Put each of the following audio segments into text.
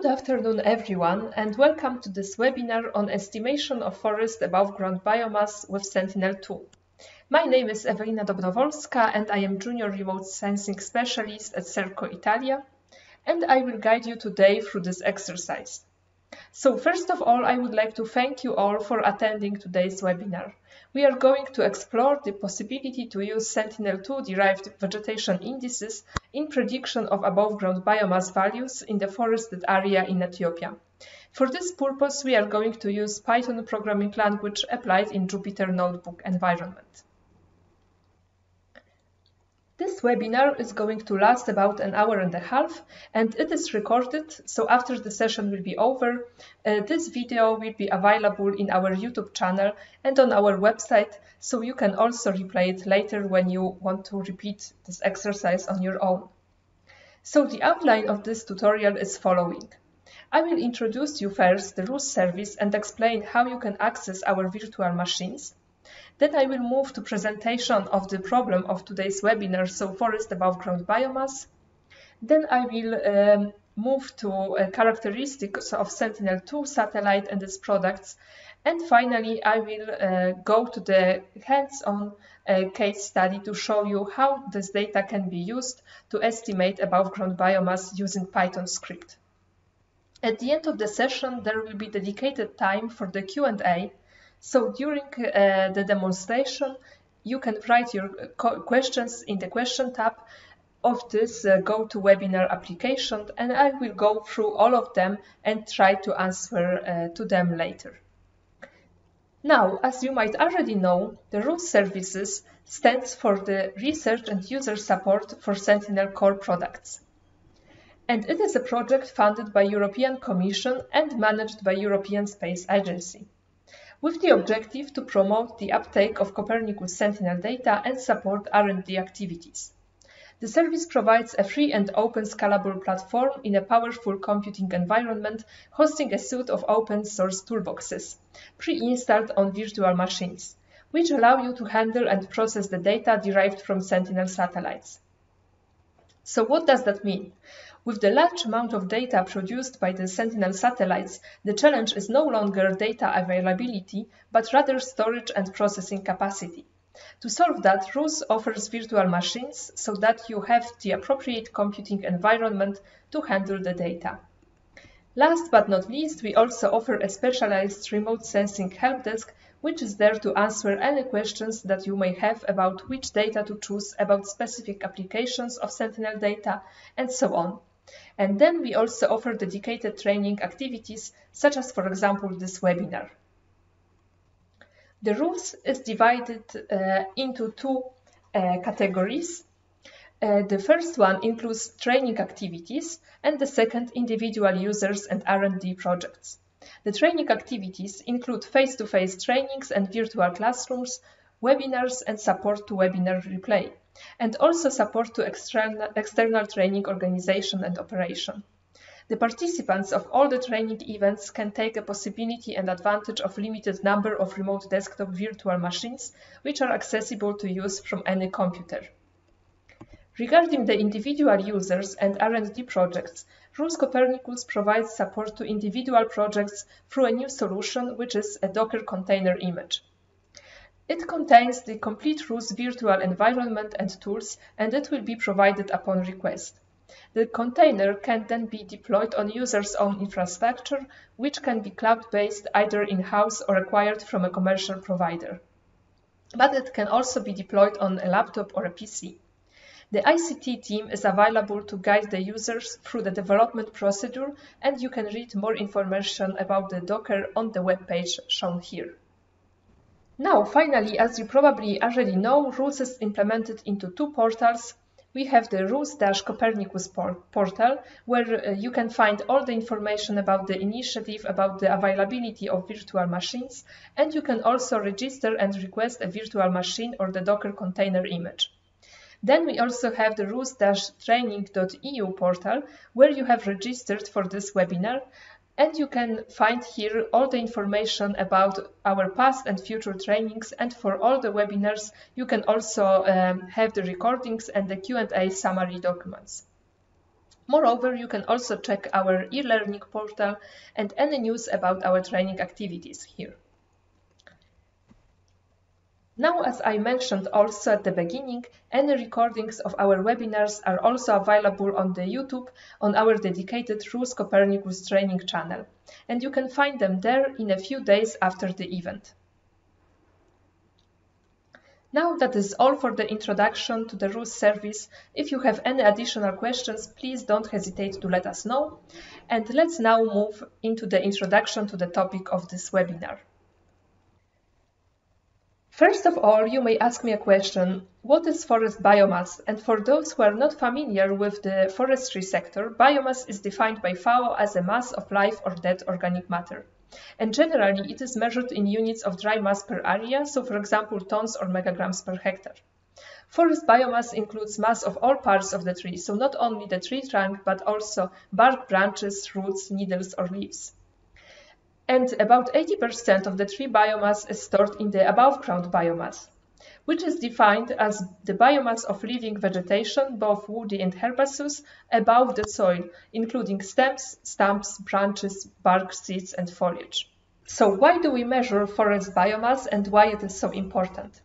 Good afternoon, everyone, and welcome to this webinar on estimation of forest above ground biomass with Sentinel-2. My name is Ewelina Dobrowolska, and I am Junior Remote Sensing Specialist at Serco Italia, and I will guide you today through this exercise. So first of all, I would like to thank you all for attending today's webinar. We are going to explore the possibility to use Sentinel-2 derived vegetation indices in prediction of above ground biomass values in the forested area in Ethiopia. For this purpose, we are going to use Python programming language applied in Jupyter Notebook environment. This webinar is going to last about an hour and a half and it is recorded, so after the session will be over, uh, this video will be available in our YouTube channel and on our website, so you can also replay it later when you want to repeat this exercise on your own. So the outline of this tutorial is following. I will introduce you first the RUS service and explain how you can access our virtual machines. Then I will move to presentation of the problem of today's webinar, so forest above ground biomass. Then I will um, move to uh, characteristics of Sentinel-2 satellite and its products. And finally, I will uh, go to the hands-on uh, case study to show you how this data can be used to estimate above ground biomass using Python script. At the end of the session, there will be dedicated time for the Q&A so during uh, the demonstration, you can write your questions in the question tab of this uh, GoToWebinar application and I will go through all of them and try to answer uh, to them later. Now, as you might already know, the RUS services stands for the Research and User Support for Sentinel Core Products. And it is a project funded by European Commission and managed by European Space Agency with the objective to promote the uptake of Copernicus Sentinel data and support R&D activities. The service provides a free and open scalable platform in a powerful computing environment hosting a suite of open source toolboxes pre-installed on virtual machines, which allow you to handle and process the data derived from Sentinel satellites. So what does that mean? With the large amount of data produced by the Sentinel satellites, the challenge is no longer data availability, but rather storage and processing capacity. To solve that, RUS offers virtual machines so that you have the appropriate computing environment to handle the data. Last but not least, we also offer a specialized remote sensing help desk which is there to answer any questions that you may have about which data to choose, about specific applications of Sentinel data, and so on. And then we also offer dedicated training activities, such as, for example, this webinar. The RUS is divided uh, into two uh, categories. Uh, the first one includes training activities, and the second, individual users and R&D projects. The training activities include face-to-face -face trainings and virtual classrooms, webinars and support to webinar replay and also support to external, external training organization and operation. The participants of all the training events can take a possibility and advantage of limited number of remote desktop virtual machines, which are accessible to use from any computer. Regarding the individual users and R&D projects, RUS Copernicus provides support to individual projects through a new solution, which is a Docker container image. It contains the complete RUS virtual environment and tools, and it will be provided upon request. The container can then be deployed on user's own infrastructure, which can be cloud-based either in-house or acquired from a commercial provider. But it can also be deployed on a laptop or a PC. The ICT team is available to guide the users through the development procedure, and you can read more information about the Docker on the web page shown here. Now, finally, as you probably already know, RUS is implemented into two portals. We have the RUS-Copernicus portal, where uh, you can find all the information about the initiative, about the availability of virtual machines, and you can also register and request a virtual machine or the Docker container image. Then we also have the rus-training.eu portal, where you have registered for this webinar, and you can find here all the information about our past and future trainings and for all the webinars you can also um, have the recordings and the Q&A summary documents. Moreover, you can also check our e-learning portal and any news about our training activities here. Now, as I mentioned also at the beginning, any recordings of our webinars are also available on the YouTube on our dedicated RUS Copernicus training channel, and you can find them there in a few days after the event. Now that is all for the introduction to the RUS service. If you have any additional questions, please don't hesitate to let us know. And let's now move into the introduction to the topic of this webinar. First of all, you may ask me a question, what is forest biomass? And for those who are not familiar with the forestry sector, biomass is defined by FAO as a mass of live or dead organic matter. And generally, it is measured in units of dry mass per area, so for example, tons or megagrams per hectare. Forest biomass includes mass of all parts of the tree, so not only the tree trunk, but also bark, branches, roots, needles, or leaves and about 80% of the tree biomass is stored in the above ground biomass, which is defined as the biomass of living vegetation, both woody and herbaceous, above the soil, including stems, stumps, branches, bark, seeds, and foliage. So why do we measure forest biomass and why it is so important?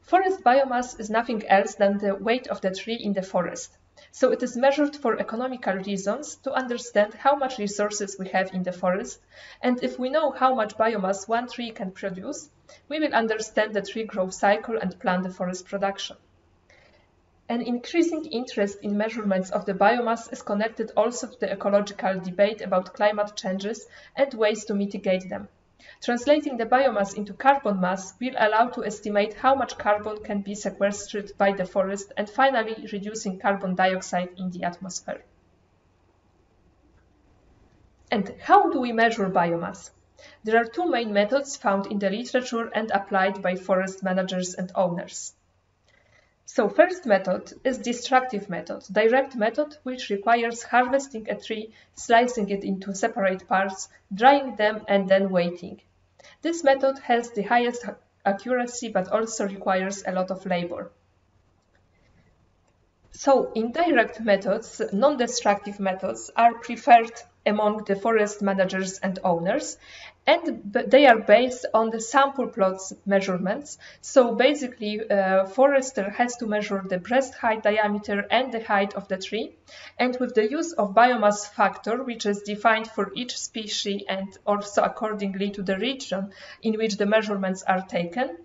Forest biomass is nothing else than the weight of the tree in the forest. So it is measured for economical reasons to understand how much resources we have in the forest. And if we know how much biomass one tree can produce, we will understand the tree growth cycle and plan the forest production. An increasing interest in measurements of the biomass is connected also to the ecological debate about climate changes and ways to mitigate them. Translating the biomass into carbon mass will allow to estimate how much carbon can be sequestered by the forest and finally reducing carbon dioxide in the atmosphere. And how do we measure biomass? There are two main methods found in the literature and applied by forest managers and owners. So first method is destructive method, direct method which requires harvesting a tree, slicing it into separate parts, drying them and then weighting. This method has the highest accuracy but also requires a lot of labor. So indirect methods, non-destructive methods are preferred among the forest managers and owners and they are based on the sample plots measurements. So basically, uh, forester has to measure the breast height diameter and the height of the tree. And with the use of biomass factor, which is defined for each species and also accordingly to the region in which the measurements are taken,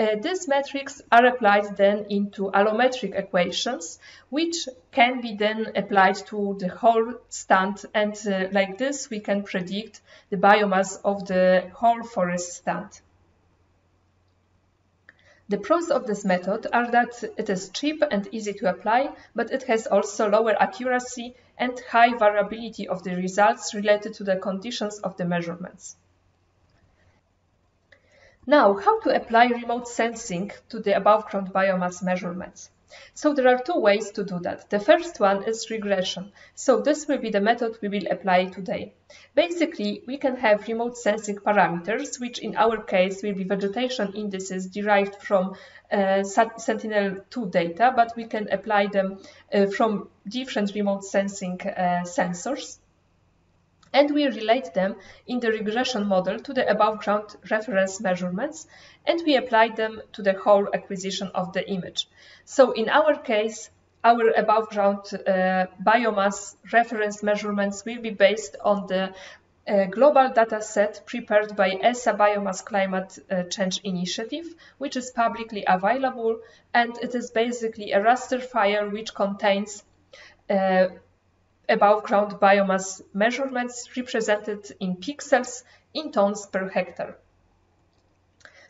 uh, these metrics are applied then into allometric equations, which can be then applied to the whole stand. And uh, like this, we can predict the biomass of the whole forest stand. The pros of this method are that it is cheap and easy to apply, but it has also lower accuracy and high variability of the results related to the conditions of the measurements. Now, how to apply remote sensing to the above ground biomass measurements? So there are two ways to do that. The first one is regression. So this will be the method we will apply today. Basically, we can have remote sensing parameters, which in our case will be vegetation indices derived from uh, Sentinel-2 data, but we can apply them uh, from different remote sensing uh, sensors and we relate them in the regression model to the above ground reference measurements and we apply them to the whole acquisition of the image. So in our case, our above ground uh, biomass reference measurements will be based on the uh, global data set prepared by ESA Biomass Climate uh, Change Initiative, which is publicly available, and it is basically a raster file which contains uh, above ground biomass measurements represented in pixels in tons per hectare.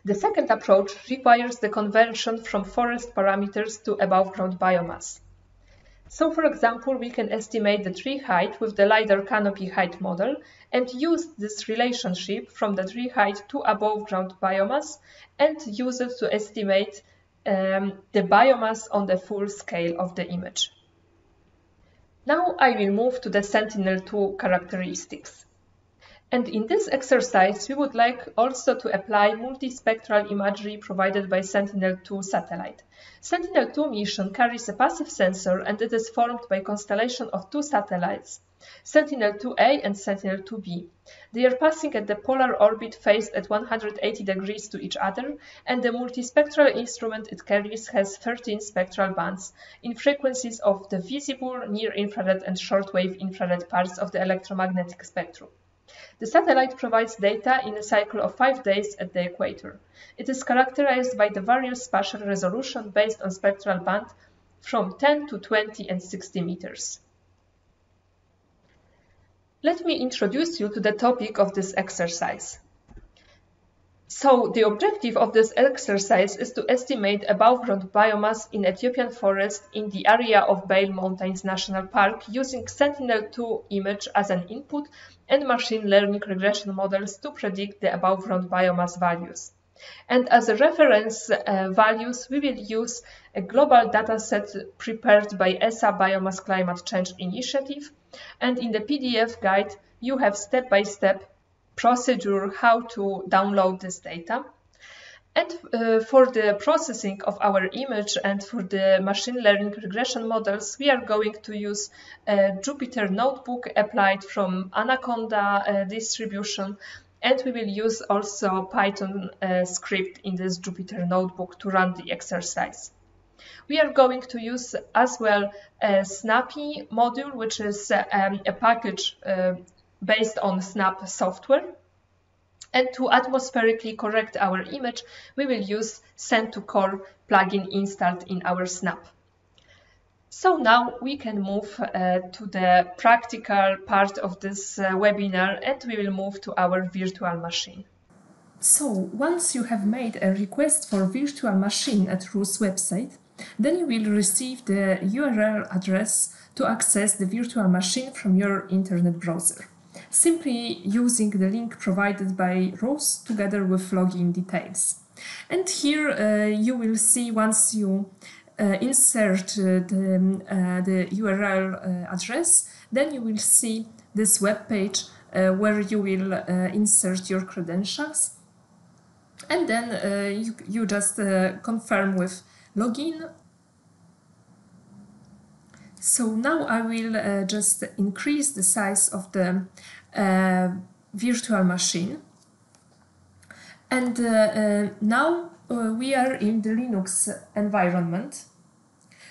The second approach requires the conversion from forest parameters to above ground biomass. So, for example, we can estimate the tree height with the LiDAR canopy height model and use this relationship from the tree height to above ground biomass and use it to estimate um, the biomass on the full scale of the image. Now I will move to the Sentinel-2 characteristics. And in this exercise, we would like also to apply multispectral imagery provided by Sentinel-2 satellite. Sentinel-2 mission carries a passive sensor and it is formed by constellation of two satellites, Sentinel-2A and Sentinel-2B. They are passing at the polar orbit phased at 180 degrees to each other, and the multispectral instrument it carries has 13 spectral bands in frequencies of the visible, near-infrared and shortwave infrared parts of the electromagnetic spectrum. The satellite provides data in a cycle of five days at the equator. It is characterized by the various spatial resolution based on spectral band from 10 to 20 and 60 meters. Let me introduce you to the topic of this exercise. So the objective of this exercise is to estimate above ground biomass in Ethiopian forest in the area of Bale Mountains National Park using Sentinel-2 image as an input and machine learning regression models to predict the above ground biomass values. And as a reference uh, values, we will use a global dataset prepared by ESA Biomass Climate Change Initiative. And in the PDF guide, you have step-by-step -step procedure how to download this data. And uh, for the processing of our image and for the machine learning regression models, we are going to use a Jupyter notebook applied from Anaconda uh, distribution. And we will use also Python uh, script in this Jupyter notebook to run the exercise. We are going to use as well a Snappy module, which is um, a package uh, based on Snap software. And to atmospherically correct our image, we will use Sen2Cor plugin installed in our Snap. So now we can move uh, to the practical part of this uh, webinar and we will move to our virtual machine. So once you have made a request for virtual machine at RUS website, then you will receive the URL address to access the virtual machine from your internet browser simply using the link provided by RUS together with login details. And here uh, you will see once you uh, insert uh, the, um, uh, the URL uh, address, then you will see this web page uh, where you will insert your credentials. And then you, you just confirm with login so now I will just increase the size of the virtual machine. And uh, uh now uh, we are in the Linux environment,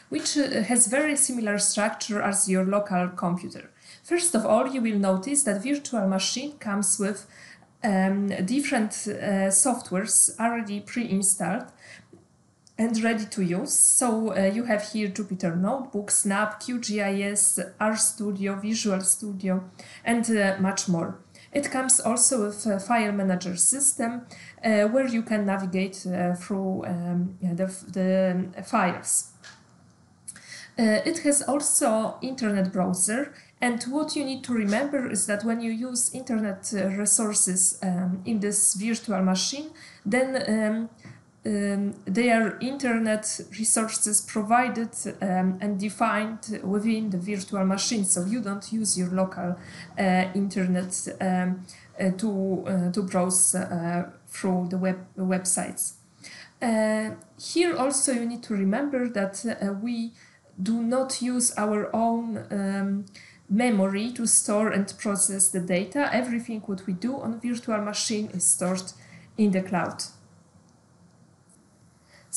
which uh, has very similar structure as your local computer. First of all, you will notice that virtual machine comes with um, different softwares already pre-installed and ready to use. So uh, you have here Jupyter Notebook, Snap, QGIS, RStudio, Visual Studio, and uh, much more. It comes also with a file manager system uh, where you can navigate uh, through um, the, the files. Uh, it has also internet browser and what you need to remember is that when you use internet uh, resources um, in this virtual machine, then um, um, they are internet resources provided um, and defined within the virtual machine. So you don't use your local uh, internet um, uh, to, uh, to browse uh, through the web websites. Uh, here also you need to remember that uh, we do not use our own um, memory to store and process the data. Everything what we do on virtual machine is stored in the cloud.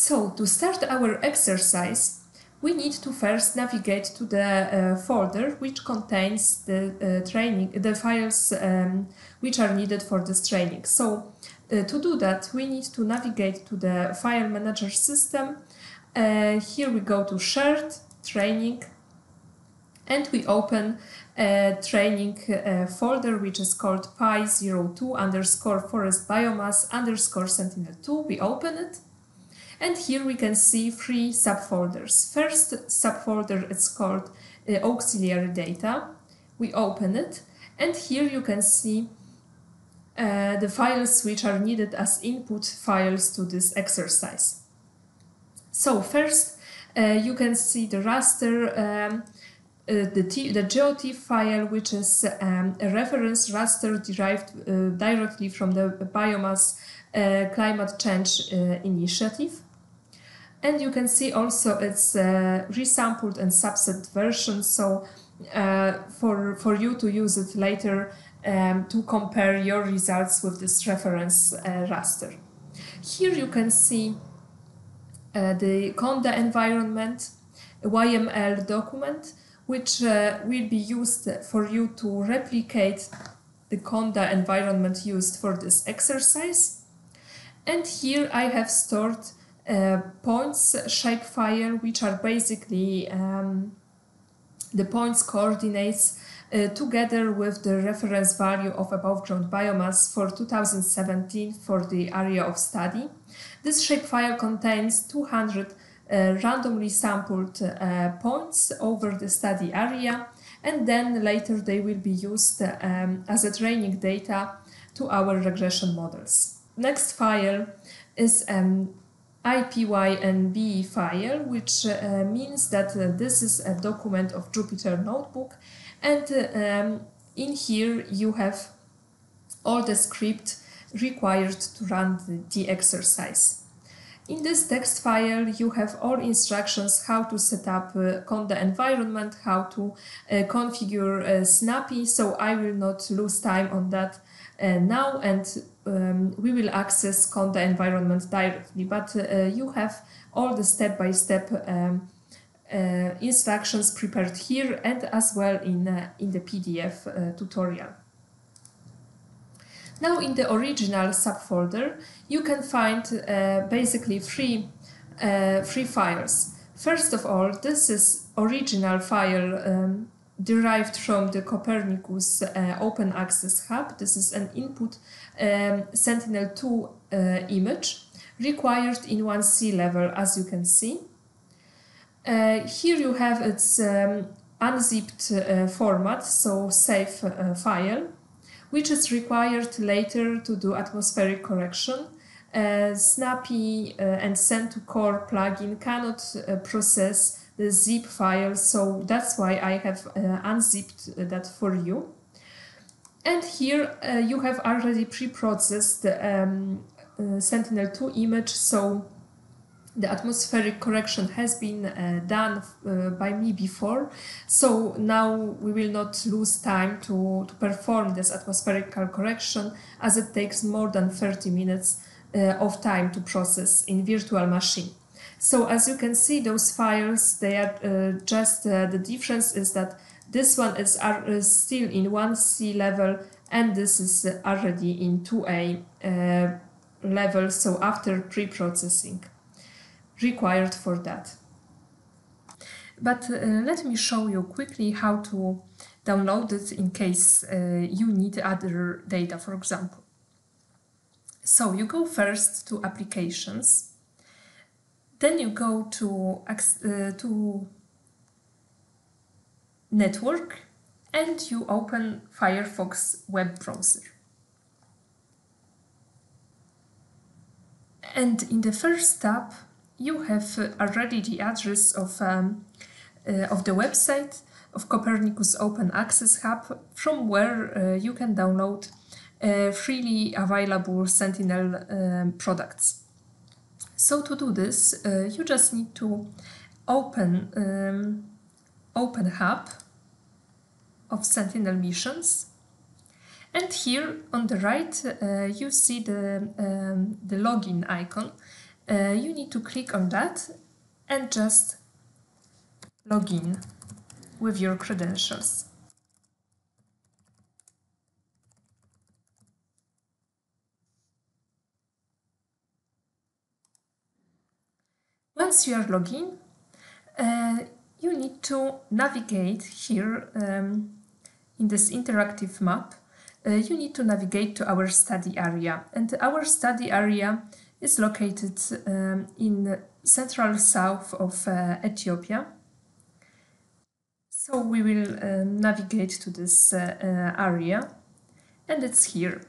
So to start our exercise, we need to first navigate to the uh, folder which contains the uh, training, the files um, which are needed for this training. So uh, to do that, we need to navigate to the file manager system. Uh, here we go to shared training and we open a training uh, folder which is called PY02 underscore forest biomass underscore sentinel2. We open it and here we can see three subfolders. First subfolder is called uh, auxiliary data. We open it and here you can see uh, the files which are needed as input files to this exercise. So first uh, you can see the raster um, the, T, the GeoTIFF file, which is um, a reference raster derived uh, directly from the biomass uh, climate change uh, initiative. And you can see also it's resampled and subset version, so for, for you to use it later um, to compare your results with this reference raster. Here you can see uh, the Conda environment YML document, which uh, will be used for you to replicate the Conda environment used for this exercise. And here I have stored uh, points shapefile, which are basically um, the points coordinates uh, together with the reference value of above ground biomass for 2017 for the area of study. This shapefile contains 200 uh, randomly sampled uh, points over the study area and then later they will be used um, as a training data to our regression models. Next file is an IPYNB file, which uh, means that uh, this is a document of Jupyter Notebook. And um, in here you have all the script required to run the, the exercise. In this text file, you have all instructions how to set up uh, Conda environment, how to uh, configure uh, Snappy, so I will not lose time on that uh, now. And um, we will access Conda environment directly, but uh, you have all the step-by-step -step, um, uh, instructions prepared here and as well in, in the PDF tutorial. Now in the original subfolder, you can find uh, basically three, uh, three files. First of all, this is original file um, derived from the Copernicus uh, Open Access Hub. This is an input um, Sentinel-2 uh, image required in 1C level, as you can see. Uh, here you have its um, unzipped uh, format, so safe file which is required later to do atmospheric correction. Uh, Snappy uh, and Sen2Cor plugin cannot uh, process the zip file, so that's why I have uh, unzipped that for you. And here uh, you have already pre-processed the um, uh, Sentinel-2 image, so the atmospheric correction has been uh, done uh, by me before. So now we will not lose time to, to perform this atmospheric correction as it takes more than 30 minutes uh, of time to process in virtual machine. So as you can see those files they are uh, just uh, the difference is that this one is uh, still in 1c level and this is already in 2a level so after pre-processing required for that. But uh, let me show you quickly how to download it in case uh, you need other data, for example. So you go first to applications, then you go to, uh, to network and you open Firefox web browser. And in the first tab, you have uh, already the address of, um, uh, of the website of Copernicus Open Access Hub from where uh, you can download freely available Sentinel um, products. So to do this, you just need to open um, Open Hub of Sentinel missions. And here on the right, uh, you see the, um, the login icon uh, you need to click on that and just log in with your credentials. Once you are logged in, uh, you need to navigate here um, in this interactive map. Uh, you need to navigate to our study area and our study area is located um, in central south of uh, Ethiopia. So we will uh, navigate to this uh, uh area and it's here.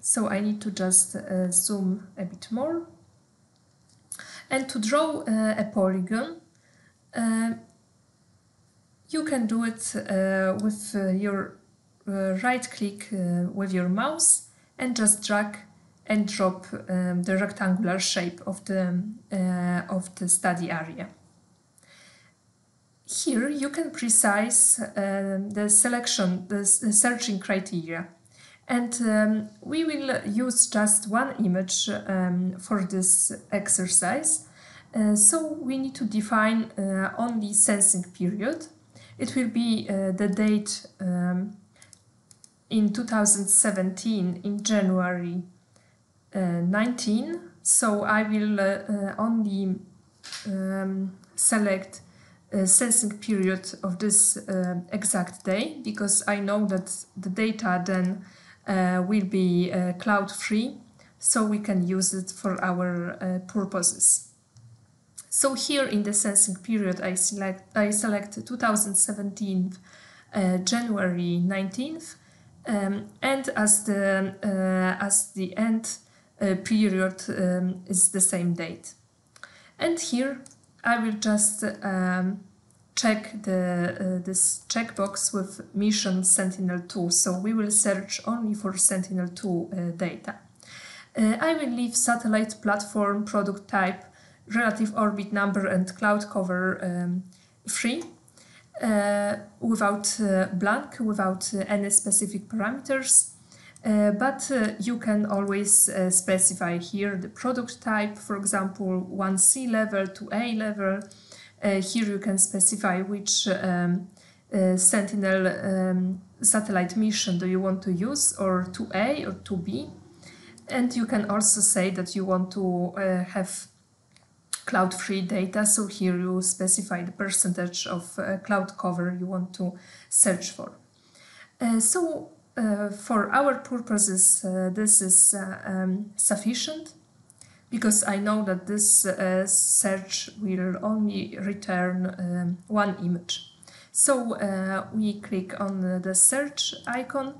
So I need to just uh, zoom a bit more. And to draw a polygon, you can do it uh, with uh, your uh, right click uh, with your mouse and just drag and drop um, the rectangular shape of the, uh, of the study area. Here you can precise uh, the selection, the, the, searching criteria. And um, we will use just one image um, for this exercise. Uh, so we need to define uh, only sensing period. It will be uh, the date um, in 2017 in January uh, 19. So I will uh, uh, only um, select a sensing period of this exact day because I know that the data then will be cloud free so we can use it for our purposes. So here in the sensing period, I select I select 2017 uh, January 19th, um, and as the uh, as the end uh, period um, is the same date. And here I will just um, check the uh, this checkbox with mission Sentinel-2. So we will search only for Sentinel-2 uh, data. Uh, I will leave satellite platform, product type, relative orbit number and cloud cover um, free uh, without uh, blank, without uh, any specific parameters. Uh, but uh, you can always uh, specify here the product type, for example, 1C level 2A level. here you can specify which um, Sentinel um, satellite mission do you want to use, or 2A or 2B. And you can also say that you want to have cloud-free data. So here you specify the percentage of uh, cloud cover you want to search for. Uh, so uh, for our purposes, uh, this is uh, um, sufficient because I know that this uh, search will only return um, one image. So we click on the search icon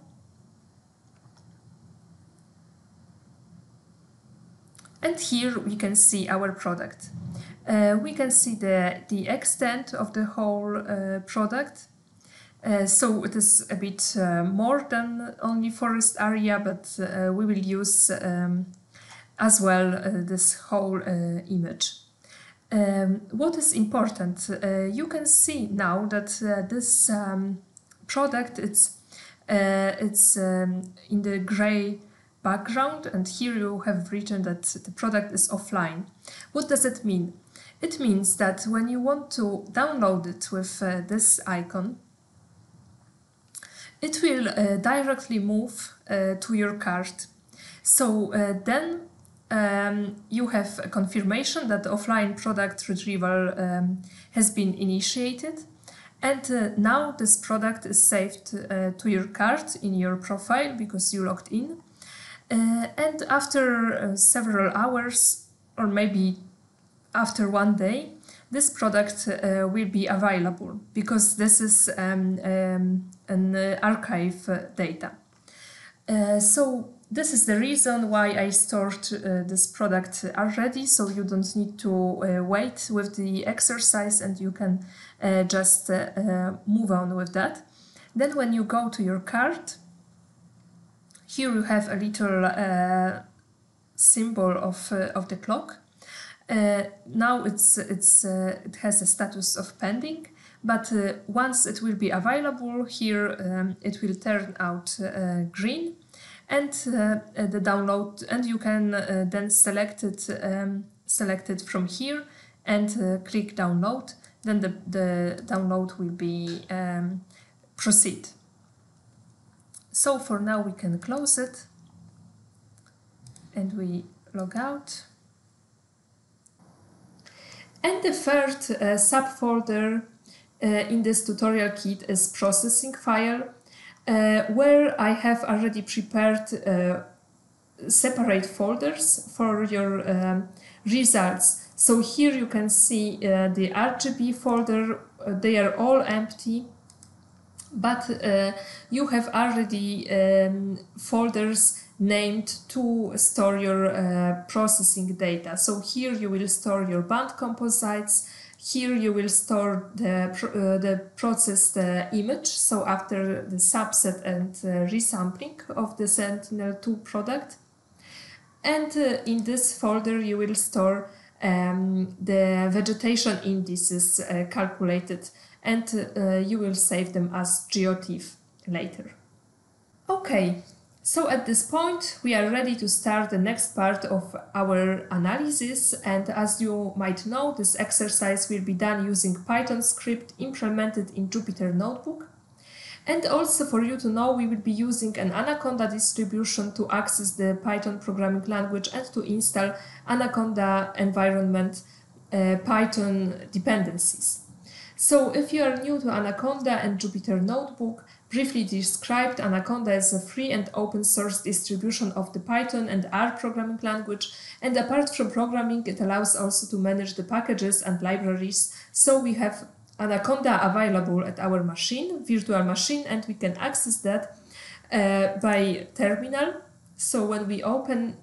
And here we can see our product. Uh, we can see the, the extent of the whole uh, product. Uh, so it is a bit uh, more than only forest area, but uh, we will use um, as well uh, this whole image. Um, what is important? you can see now that this um, product it's it's um, in the gray background and here you have written that the product is offline. What does it mean? It means that when you want to download it with uh, this icon, it will uh, directly move uh, to your cart. So uh, then um, you have a confirmation that the offline product retrieval um, has been initiated. And uh, now this product is saved uh, to your cart in your profile because you logged in. Uh, and after uh, several hours, or maybe after one day, this product uh, will be available because this is um, um, an uh, archive data. Uh, so this is the reason why I stored this product already, so you don't need to wait with the exercise and you can just move on with that. Then when you go to your cart, here you have a little uh, symbol of, uh, of the clock. Uh, now it's, it's, uh, it has a status of pending, but uh, once it will be available here, um, it will turn out green and the download, and you can then select it, um, select it from here and click download. Then the, the download will be um, proceed. So for now we can close it and we log out. And the third uh, subfolder uh, in this tutorial kit is processing file, uh, where I have already prepared uh, separate folders for your um, results. So here you can see uh, the RGB folder, uh, they are all empty but uh, you have already um, folders named to store your uh, processing data. So here you will store your band composites, here you will store the, uh, the processed uh, image, so after the subset and uh, resampling of the Sentinel-2 product. And uh, in this folder you will store um, the vegetation indices uh, calculated and uh, you will save them as GeoTIFF later. Okay, so at this point, we are ready to start the next part of our analysis. And as you might know, this exercise will be done using Python script implemented in Jupyter Notebook. And also for you to know, we will be using an Anaconda distribution to access the Python programming language and to install Anaconda environment uh, Python dependencies. So if you are new to Anaconda and Jupyter Notebook, Briefly described, Anaconda is a free and open source distribution of the Python and R programming language, and apart from programming, it allows also to manage the packages and libraries. So we have Anaconda available at our machine, virtual machine, and we can access that uh, by terminal. So when we open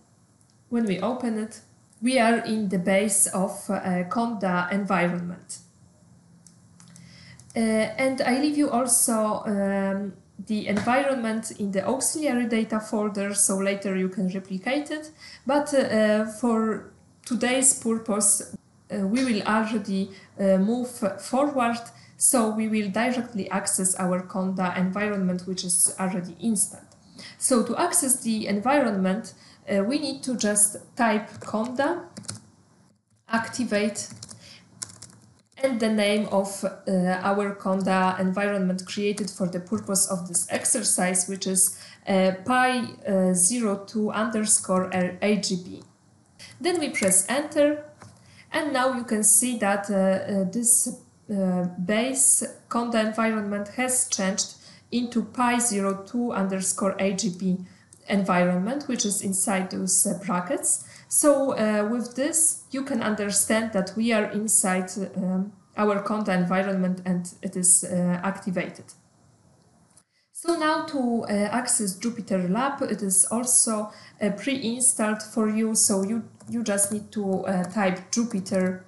when we open it, we are in the base of uh, Conda environment. Uh, and I leave you also um, the environment in the auxiliary data folder, so later you can replicate it. But uh, for today's purpose, uh, we will already uh, move forward, so we will directly access our Conda environment, which is already installed. So to access the environment, uh, we need to just type Conda, activate and the name of uh, our Conda environment created for the purpose of this exercise, which is uh, PY02 uh, underscore AGB. Then we press enter, and now you can see that uh, uh, this uh, base Conda environment has changed into PY02 underscore AGB environment, which is inside those brackets. So uh, with this, you can understand that we are inside um, our Conda environment and it is uh, activated. So now to uh, access Jupyter Lab, it is also uh, pre-installed for you. So you, you just need to uh, type Jupyter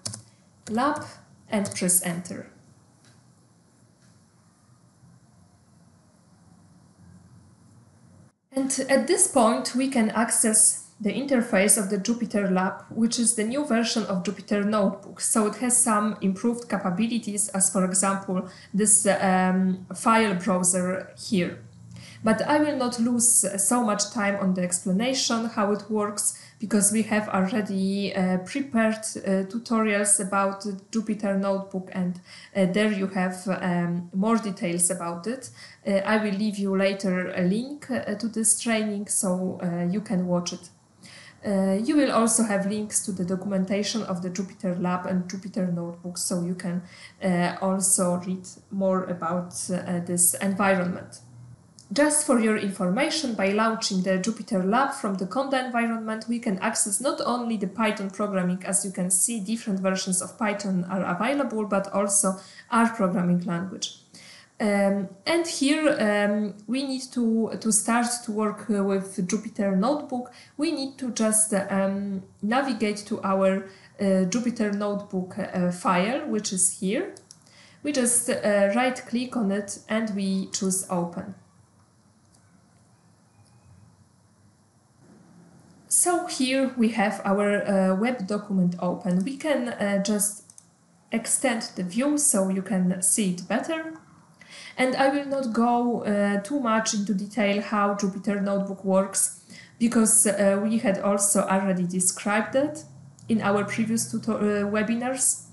Lab and press enter. And at this point, we can access the interface of the Jupyter Lab, which is the new version of Jupyter Notebook. So it has some improved capabilities, as for example, this um, file browser here. But I will not lose so much time on the explanation how it works because we have already uh, prepared uh, tutorials about Jupyter Notebook and uh, there you have um, more details about it. Uh, I will leave you later a link uh, to this training so uh, you can watch it. Uh, you will also have links to the documentation of the Jupyter Lab and Jupyter Notebook, so you can uh, also read more about uh, this environment. Just for your information, by launching the Jupyter Lab from the Conda environment, we can access not only the Python programming, as you can see, different versions of Python are available, but also R programming language. Um, and here um, we need to, to start to work uh, with Jupyter Notebook. We need to just um, navigate to our uh, Jupyter Notebook uh, file, which is here. We just uh, right click on it and we choose open. So here we have our uh, web document open. We can uh, just extend the view so you can see it better. And I will not go uh, too much into detail how Jupyter Notebook works because uh, we had also already described that in our previous uh, webinars.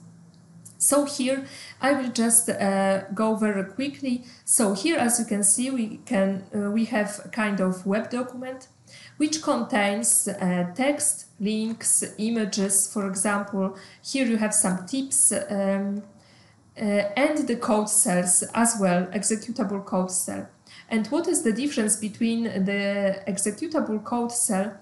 So here I will just uh, go very quickly. So here, as you can see, we can uh, we have a kind of web document which contains uh, text, links, images. For example, here you have some tips um, and the code cells as well, executable code cell. And what is the difference between the executable code cell?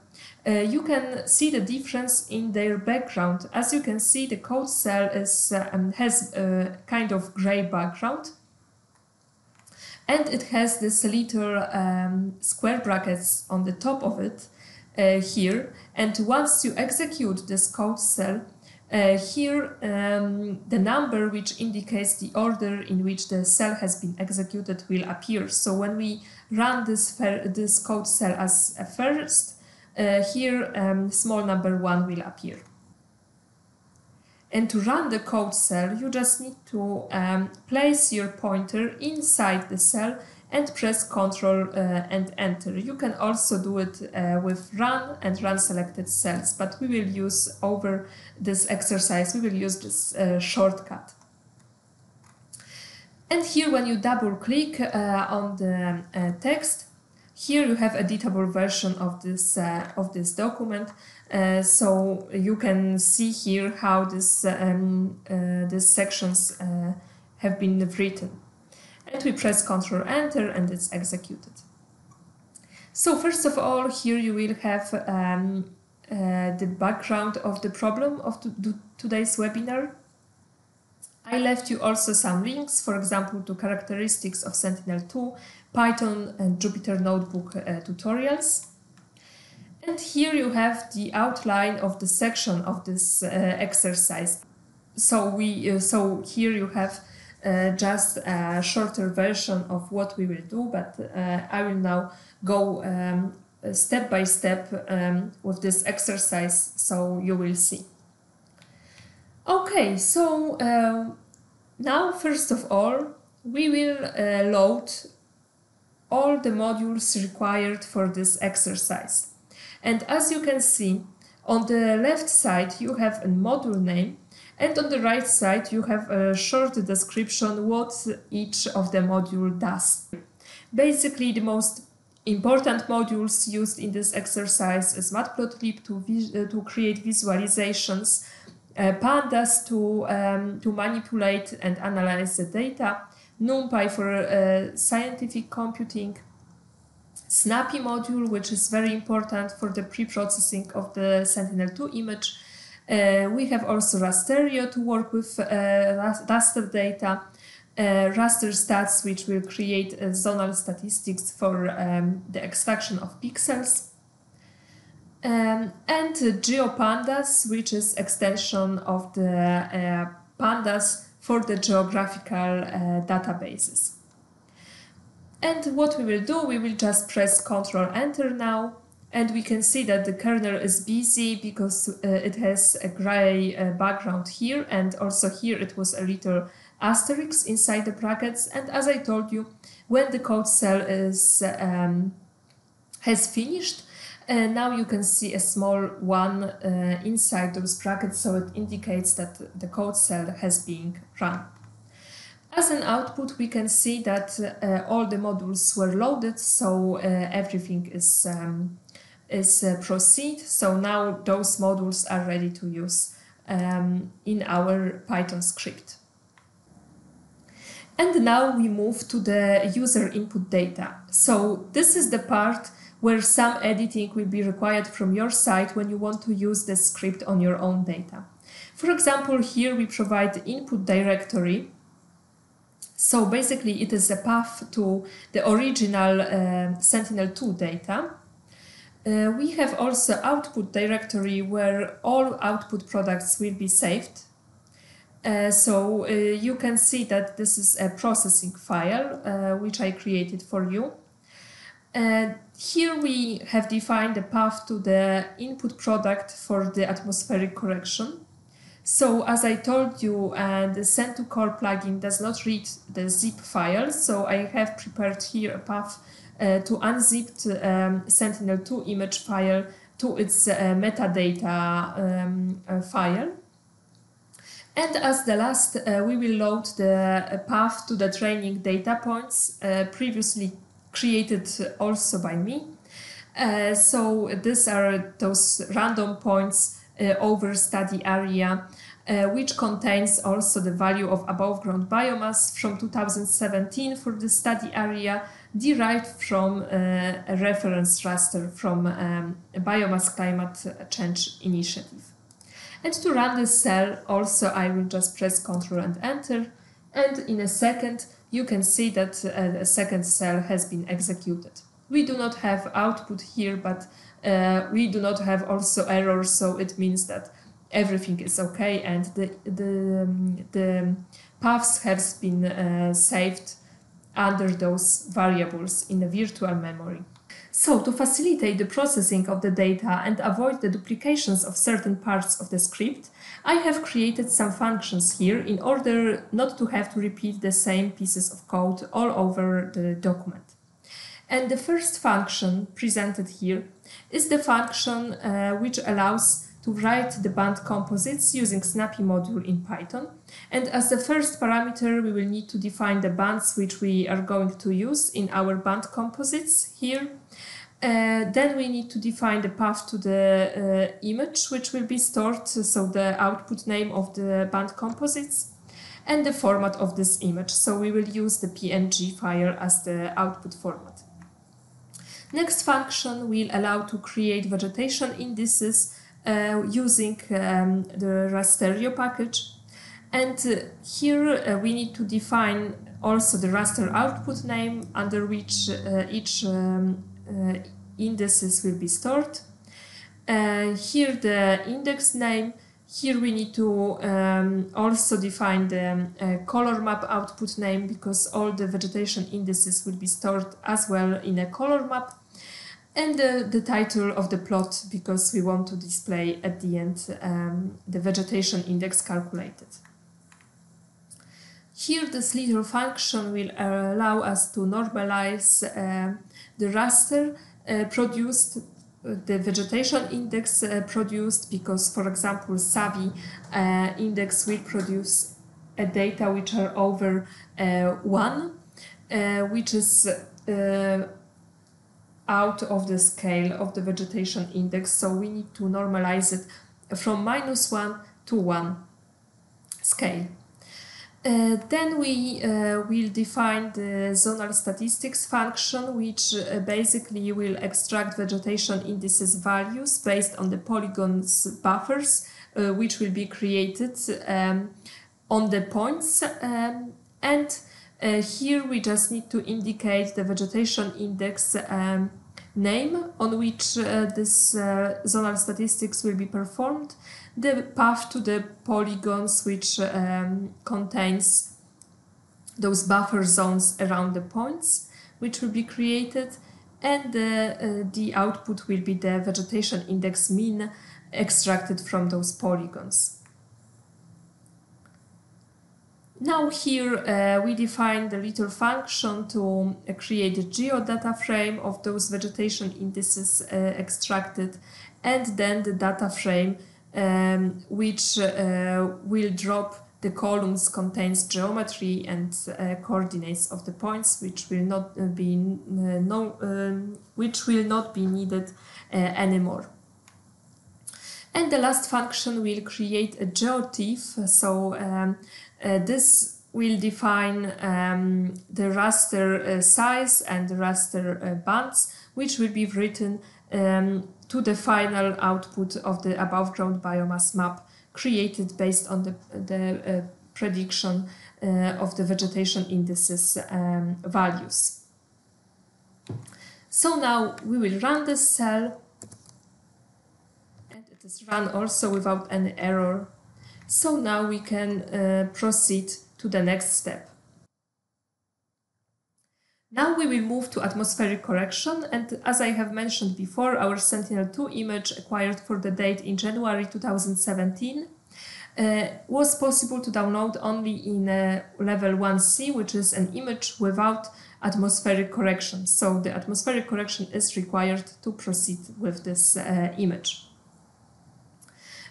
Uh, you can see the difference in their background. As you can see, the code cell is, uh, um, has a kind of gray background. And it has this little um, square brackets on the top of it uh, here. And once you execute this code cell, Uh, here, um, the number which indicates the order in which the cell has been executed will appear. So when we run this, this code cell as a first, uh, here um, small number 1 will appear. And to run the code cell, you just need to um, place your pointer inside the cell and press Ctrl uh, and Enter. You can also do it uh, with run and run selected cells, but we will use over this exercise, we will use this uh, shortcut. And here when you double click uh, on the uh, text, here you have editable version of this, uh, of this document. so you can see here how this, um, these sections have been written and we press Ctrl Enter and it's executed. So first of all, here you will have um, uh, the background of the problem of today's webinar. I left you also some links, for example, to characteristics of Sentinel-2, Python and Jupyter Notebook uh, tutorials. And here you have the outline of the section of this uh, exercise. So we, uh, so here you have uh, just a shorter version of what we will do, but uh, I will now go um, step by step um, with this exercise so you will see. Okay, so uh, now first of all we will uh, load all the modules required for this exercise. And as you can see, on the left side you have a module name and on the right side, you have a short description what each of the module does. Basically, the most important modules used in this exercise is matplotlib to, uh, to create visualizations, uh, pandas to, um, to manipulate and analyze the data, NumPy for uh, scientific computing, Snappy module, which is very important for the pre-processing of the Sentinel-2 image, uh, we have also Rasterio to work with uh, raster data, uh, raster stats, which will create zonal statistics for um, the extraction of pixels. Um, and GeoPandas, which is extension of the pandas for the geographical databases. And what we will do, we will just press Ctrl Enter now and we can see that the kernel is busy because uh, it has a gray uh, background here and also here it was a little asterisk inside the brackets and as I told you when the code cell is um, has finished uh, now you can see a small one uh, inside those brackets so it indicates that the code cell has been run. As an output we can see that uh, all the modules were loaded so uh, everything is um, is uh, proceed. So now those modules are ready to use um, in our Python script. And now we move to the user input data. So this is the part where some editing will be required from your side when you want to use the script on your own data. For example, here we provide the input directory. So basically it is a path to the original uh, Sentinel-2 data. Uh, we have also output directory where all output products will be saved. Uh, so uh, you can see that this is a processing file uh, which I created for you. And here we have defined a path to the input product for the atmospheric correction. So as I told you, uh, the Sen2Cor plugin does not read the zip file, so I have prepared here a path uh, to unzipped um, Sentinel-2 image file to its uh, metadata um, uh, file. And as the last, uh, we will load the path to the training data points uh, previously created also by me. Uh, so these are those random points over study area, which contains also the value of above ground biomass from 2017 for the study area derived from uh, a reference raster from um, biomass climate change initiative. And to run this cell, also I will just press Ctrl and Enter, and in a second you can see that uh, a second cell has been executed. We do not have output here, but uh, we do not have also errors, so it means that everything is okay and the, the, um, the paths have been uh, saved under those variables in the virtual memory. So to facilitate the processing of the data and avoid the duplications of certain parts of the script, I have created some functions here in order not to have to repeat the same pieces of code all over the document. And the first function presented here is the function uh, which allows to write the band composites using Snappy module in Python. And as the first parameter, we will need to define the bands which we are going to use in our band composites here. Uh, then we need to define the path to the uh, image which will be stored, so the output name of the band composites and the format of this image. So we will use the PNG file as the output format. Next function will allow to create vegetation indices using um, the Rasterio package. And uh, here uh, we need to define also the raster output name under which each um, indices will be stored. here the index name here we need to um, also define the um, uh, color map output name because all the vegetation indices will be stored as well in a color map and the, the title of the plot because we want to display at the end um, the vegetation index calculated. Here this little function will allow us to normalize uh, the raster uh, produced uh, the vegetation index uh, produced because for example SAVI uh, index will produce a data which are over uh, 1 which is out of the scale of the vegetation index, so we need to normalize it from minus 1 to 1 scale. Uh, then we uh, will define the zonal statistics function, which uh, basically will extract vegetation indices values based on the polygons buffers, uh, which will be created um, on the points. Um, and uh, here we just need to indicate the vegetation index um, name on which uh, this uh, zonal statistics will be performed, the path to the polygons which um, contains those buffer zones around the points which will be created and uh, the output will be the vegetation index mean extracted from those polygons. Now here uh, we define the little function to uh, create a geodata frame of those vegetation indices uh, extracted and then the data frame um, which uh, will drop the columns contains geometry and uh, coordinates of the points which will not uh, be no um, which will not be needed anymore. And the last function will create a geotiff so um, uh, this will define um, the raster uh, size and the raster uh, bands, which will be written um, to the final output of the above ground biomass map created based on the, the uh, prediction uh, of the vegetation indices um, values. So now we will run this cell and it is run also without any error so now we can uh, proceed to the next step. Now we will move to atmospheric correction and as I have mentioned before, our Sentinel-2 image acquired for the date in January 2017 uh, was possible to download only in uh, level 1C, which is an image without atmospheric correction. So the atmospheric correction is required to proceed with this uh, image.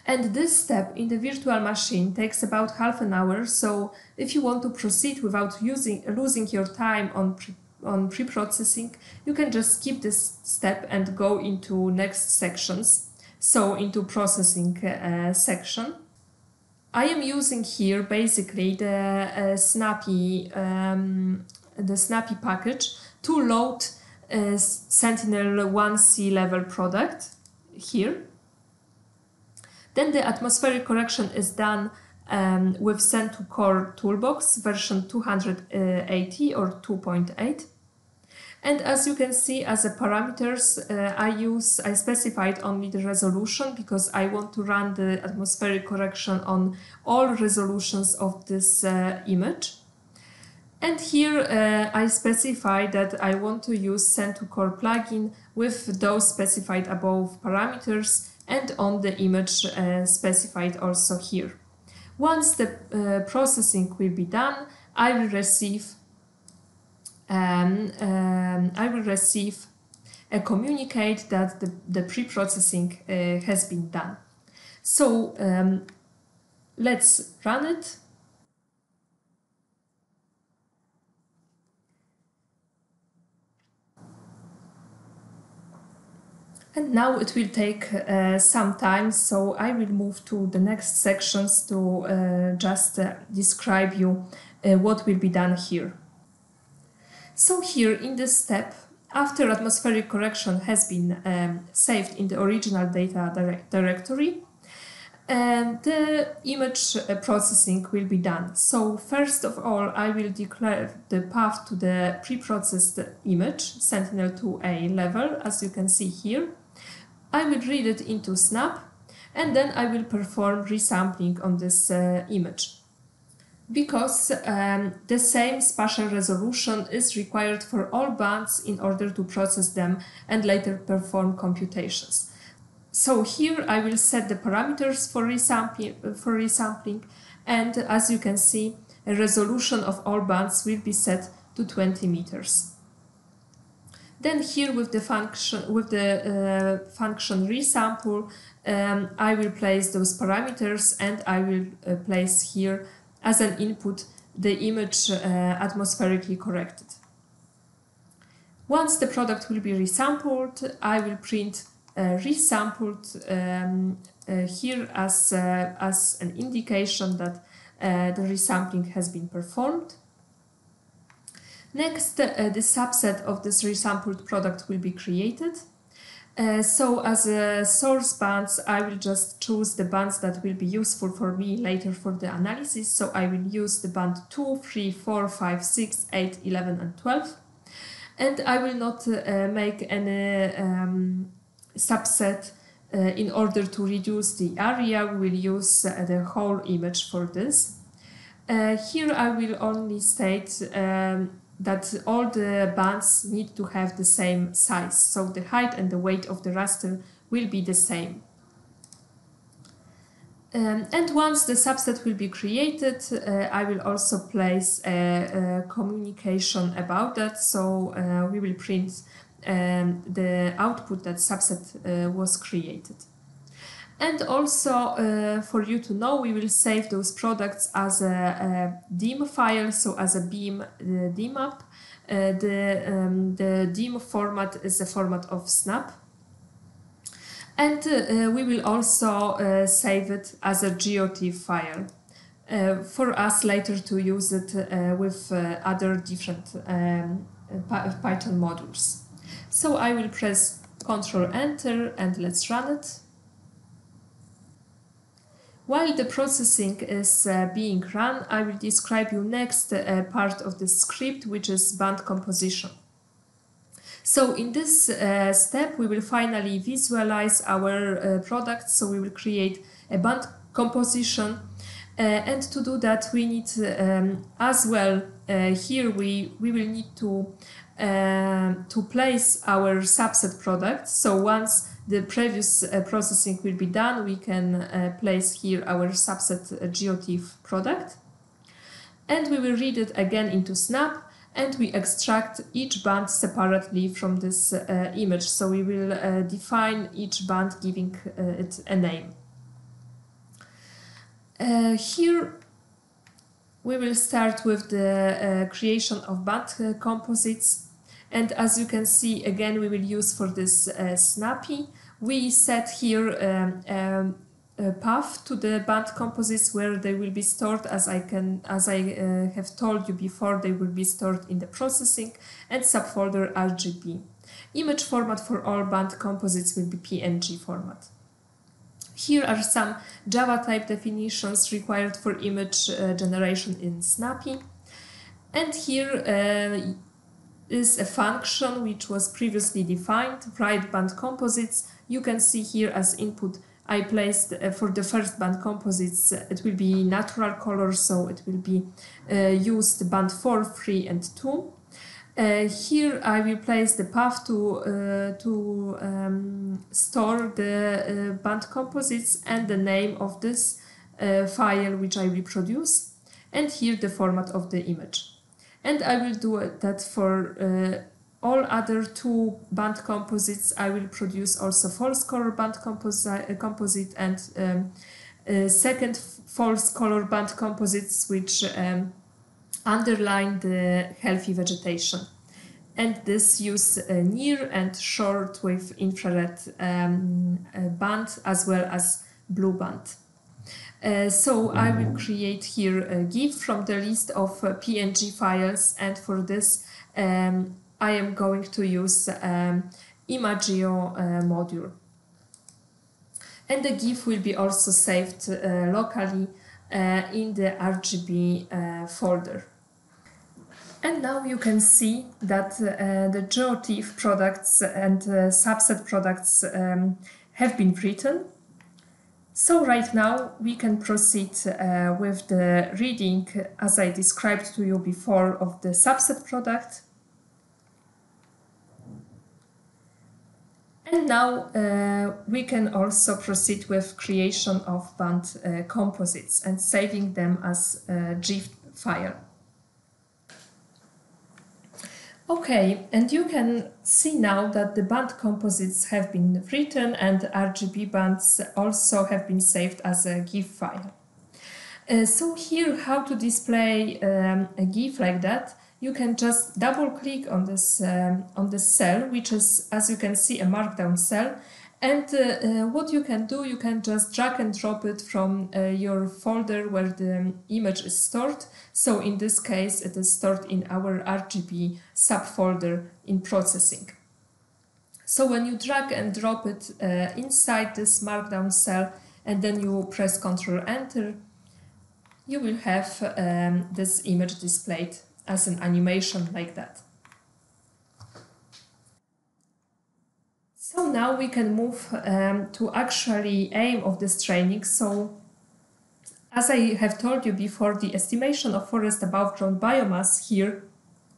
And this step in the virtual machine takes about half an hour, so if you want to proceed without using, losing your time on pre on pre-processing, you can just skip this step and go into next sections, so into processing uh, section. I am using here basically the uh, Snappy um, the Snappy package to load a Sentinel 1C level product here then the atmospheric correction is done um, with Sen2Cor Toolbox version 280 or 2.8. And as you can see, as a parameters, uh, I use, I specified only the resolution because I want to run the atmospheric correction on all resolutions of this uh, image. And here uh, I specify that I want to use Sen2Cor plugin with those specified above parameters and on the image uh, specified also here. Once the uh, processing will be done, I will receive um, um, I will receive a communicate that the, the pre-processing uh, has been done. So um, let's run it. And now it will take uh, some time, so I will move to the next sections to uh, just uh, describe you uh, what will be done here. So here in this step, after atmospheric correction has been um, saved in the original data direct directory, and the image uh, processing will be done. So first of all, I will declare the path to the pre-processed image, Sentinel-2A level, as you can see here. I will read it into Snap and then I will perform resampling on this uh, image. Because um, the same spatial resolution is required for all bands in order to process them and later perform computations. So here I will set the parameters for resampling, for resampling and as you can see, a resolution of all bands will be set to 20 meters. Then here with the function with the uh, function resample, um, I will place those parameters and I will uh, place here as an input the image uh, atmospherically corrected. Once the product will be resampled, I will print uh, resampled um, uh, here as, uh, as an indication that the resampling has been performed. Next, uh, the subset of this resampled product will be created. Uh, so as a source bands, I will just choose the bands that will be useful for me later for the analysis. So I will use the band 2, 3, 4, 5, 6, 8, 11 and 12. And I will not uh, make any um, subset uh, in order to reduce the area. We will use uh, the whole image for this. Uh, here I will only state um, that all the bands need to have the same size. So the height and the weight of the raster will be the same. Um, and once the subset will be created, uh, I will also place a, a, communication about that. So uh, we will print um, the output that subset uh, was created. And also uh, for you to know, we will save those products as a, a DIM file, so as a beam uh. Uh, the, um, the DIM format is the format of Snap. And uh, we will also uh, save it as a GeoTIFF file. Uh, for us later to use it uh, with uh, other different um, Python modules. So I will press Ctrl Enter and let's run it. While the processing is uh, being run, I will describe you next uh, part of the script, which is band composition. So in this uh, step, we will finally visualize our uh, product. So we will create a band composition. Uh, and to do that, we need um, as well, uh, here we, we will need to, to place our subset product. So once the previous uh, processing will be done, we can uh, place here our subset uh, GeoTIFF product. And we will read it again into Snap and we extract each band separately from this uh, image. So we will uh, define each band giving uh, it a name. here we will start with the creation of band composites and as you can see, again, we will use for this uh, snappy, we set here um, um, a path to the band composites where they will be stored as I can as I uh, have told you before they will be stored in the processing and subfolder RGB. Image format for all band composites will be PNG format. Here are some Java type definitions required for image uh, generation in Snappy. And here uh, is a function which was previously defined, write band composites. You can see here as input I placed uh, for the first band composites, uh, it will be natural color, so it will be uh, used band 4, 3 and 2. Uh, here I will place the path to, uh, to um, store the band composites and the name of this file which I will produce and here the format of the image. And I will do that for all other two band composites I will produce also false color band composi composite and um, uh, second false color band composites which um, underline the healthy vegetation. And this use uh, near and short wave infrared um, uh, band as well as blue band. Uh, so I will create here a GIF from the list of uh, PNG files and for this um, I am going to use um, imageio uh, module. And the GIF will be also saved uh, locally uh, in the RGB folder. And now you can see that the GeoTIFF products and subset products um, have been written. So right now we can proceed with the reading as I described to you before of the subset product And now uh, we can also proceed with creation of band uh, composites and saving them as a GIF file. Okay, and you can see now that the band composites have been written and RGB bands also have been saved as a GIF file. Uh, so here how to display um, a GIF like that you can just double click on this um, on this cell which is as you can see a markdown cell and uh, uh, what you can do you can just drag and drop it from uh, your folder where the image is stored so in this case it is stored in our RGB subfolder in processing so when you drag and drop it uh, inside this markdown cell and then you press Ctrl Enter you will have um, this image displayed as an animation like that. So now we can move um, to actually aim of this training. So as I have told you before, the estimation of forest above ground biomass here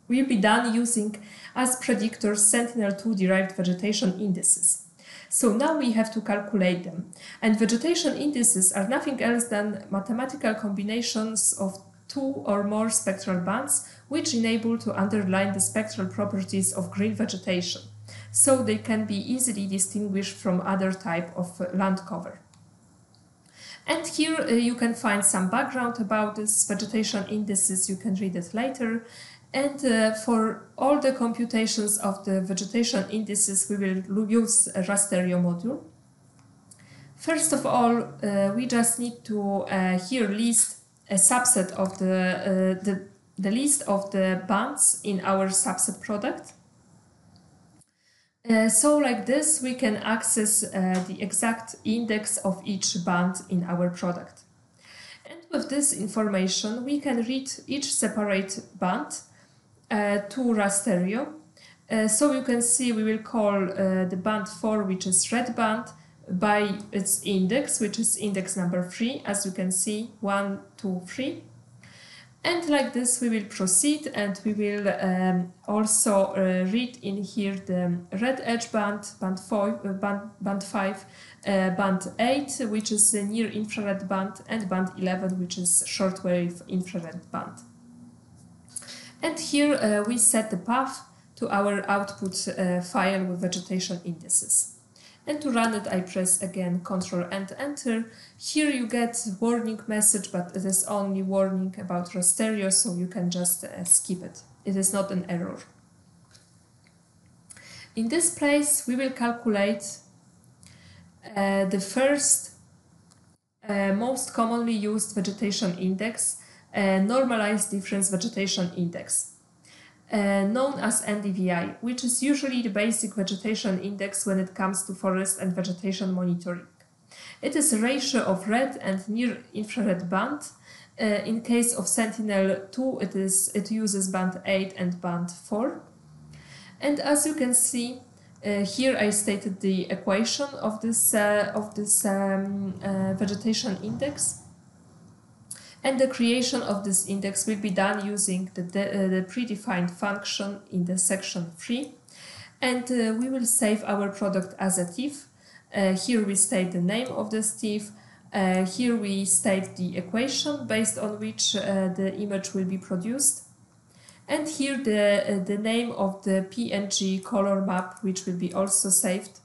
will be done using as predictors Sentinel-2 derived vegetation indices. So now we have to calculate them. And vegetation indices are nothing else than mathematical combinations of two or more spectral bands which enable to underline the spectral properties of green vegetation, so they can be easily distinguished from other type of uh, land cover. And here uh, you can find some background about this vegetation indices, you can read it later. And uh, for all the computations of the vegetation indices, we will use a Rasterio module. First of all, uh, we just need to uh, here list a subset of the, uh, the the list of the bands in our subset product. Uh, so like this, we can access uh, the exact index of each band in our product. And with this information, we can read each separate band uh, to Rasterio. Uh, so you can see we will call uh, the band 4, which is red band, by its index, which is index number 3, as you can see, 1, 2, 3. And like this we will proceed and we will um, also uh, read in here the red edge band, band, four, uh, band, band 5, uh, band 8 which is the near infrared band and band 11 which is shortwave infrared band. And here uh, we set the path to our output uh, file with vegetation indices. And to run it, I press again Ctrl and Enter. Here you get warning message, but it is only warning about Rasterio, so you can just uh, skip it. It is not an error. In this place, we will calculate uh, the first uh, most commonly used vegetation index, uh, normalized difference vegetation index uh, known as NDVI, which is usually the basic vegetation index when it comes to forest and vegetation monitoring. It is a ratio of red and near infrared band. Uh, in case of Sentinel-2, it, is, it uses band 8 and band 4. And as you can see, uh, here I stated the equation of this, uh, of this um, uh, vegetation index. And the creation of this index will be done using the, the, uh, the predefined function in the section 3. And uh, we will save our product as a TIFF. Uh, here we state the name of this TIFF. here we state the equation based on which the image will be produced and here the, uh, the name of the PNG color map, which will be also saved,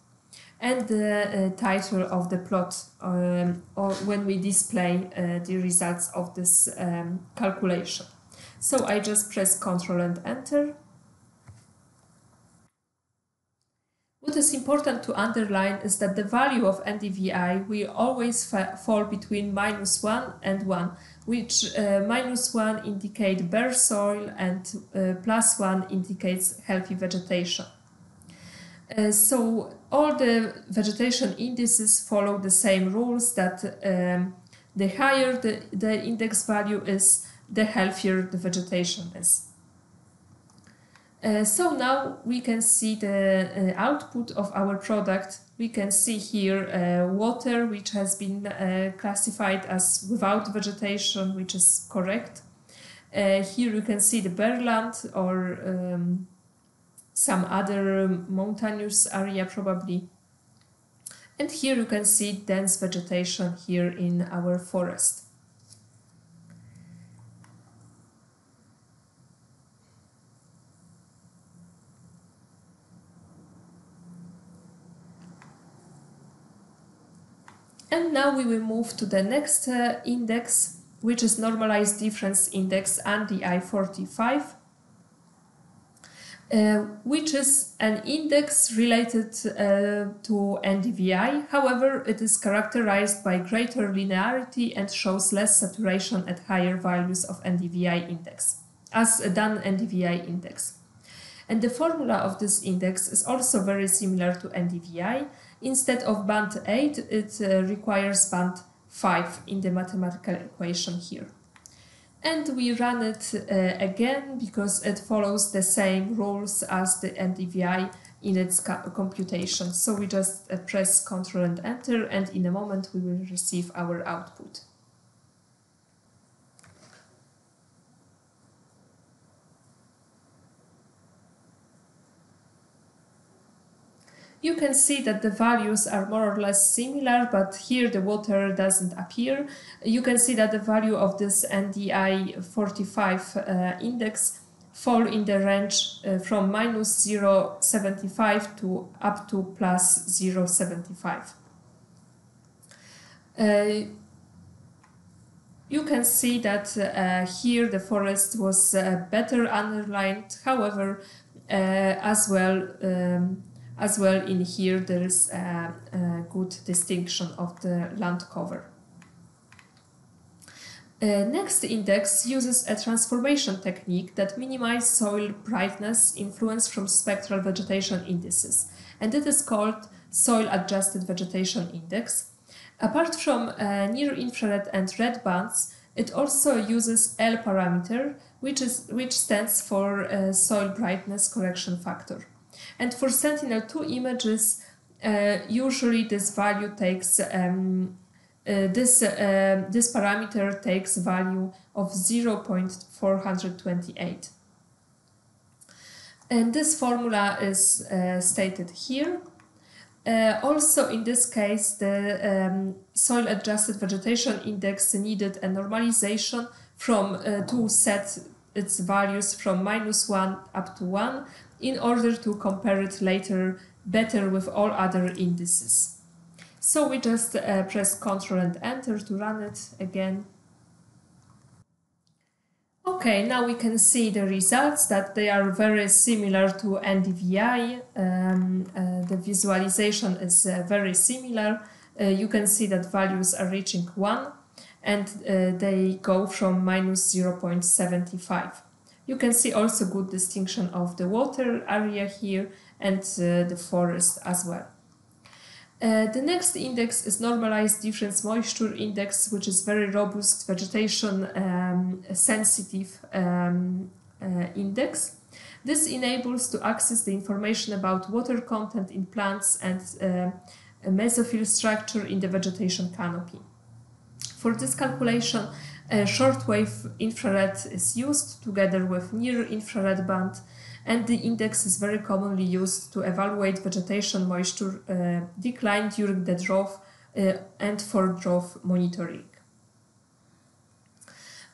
and the uh, title of the plot um, or when we display uh, the results of this um, calculation. So I just press Ctrl and Enter. What is important to underline is that the value of NDVI will always fall between minus 1 and 1 which uh, minus 1 indicates bare soil and uh, plus 1 indicates healthy vegetation. Uh, so all the vegetation indices follow the same rules that um, the higher the, the index value is, the healthier the vegetation is. Uh, so now we can see the uh, output of our product. We can see here uh, water, which has been uh, classified as without vegetation, which is correct. Uh, here you can see the bare land or um, some other mountainous area probably. And here you can see dense vegetation here in our forest. And now we will move to the next uh, index, which is normalized difference index NDI45, uh, which is an index related uh, to NDVI. However, it is characterized by greater linearity and shows less saturation at higher values of NDVI index, as done NDVI index. And the formula of this index is also very similar to NDVI, Instead of band 8, it uh, requires band 5 in the mathematical equation here. And we run it uh, again because it follows the same rules as the NDVI in its computation. So we just uh, press Ctrl and Enter and in a moment we will receive our output. You can see that the values are more or less similar, but here the water doesn't appear. You can see that the value of this NDI 45 uh, index fall in the range uh, from minus 0.75 to up to plus 0.75. Uh, you can see that uh, here the forest was uh, better underlined, however, uh, as well um, as well in here there is a, a good distinction of the land cover. Uh, next index uses a transformation technique that minimizes soil brightness influence from spectral vegetation indices, and it is called Soil Adjusted Vegetation Index. Apart from uh, near-infrared and red bands, it also uses L parameter, which, is, which stands for uh, Soil Brightness Correction Factor. And for Sentinel-2 images, uh, usually this value takes um, uh, this uh, this parameter takes value of 0.428 and this formula is uh, stated here. Uh, also in this case the um, soil adjusted vegetation index needed a normalization from uh, to set its values from minus 1 up to 1 in order to compare it later better with all other indices. So we just uh, press Ctrl and Enter to run it again. Okay, now we can see the results that they are very similar to NDVI. Um, uh, the visualization is uh, very similar. Uh, you can see that values are reaching 1 and uh, they go from minus 0.75. You can see also good distinction of the water area here and uh, the forest as well. Uh, the next index is normalized difference moisture index, which is very robust vegetation um, sensitive um, uh, index. This enables to access the information about water content in plants and uh, mesophyll structure in the vegetation canopy. For this calculation, a shortwave infrared is used together with near infrared band and the index is very commonly used to evaluate vegetation moisture uh, decline during the drought uh, and for drought monitoring.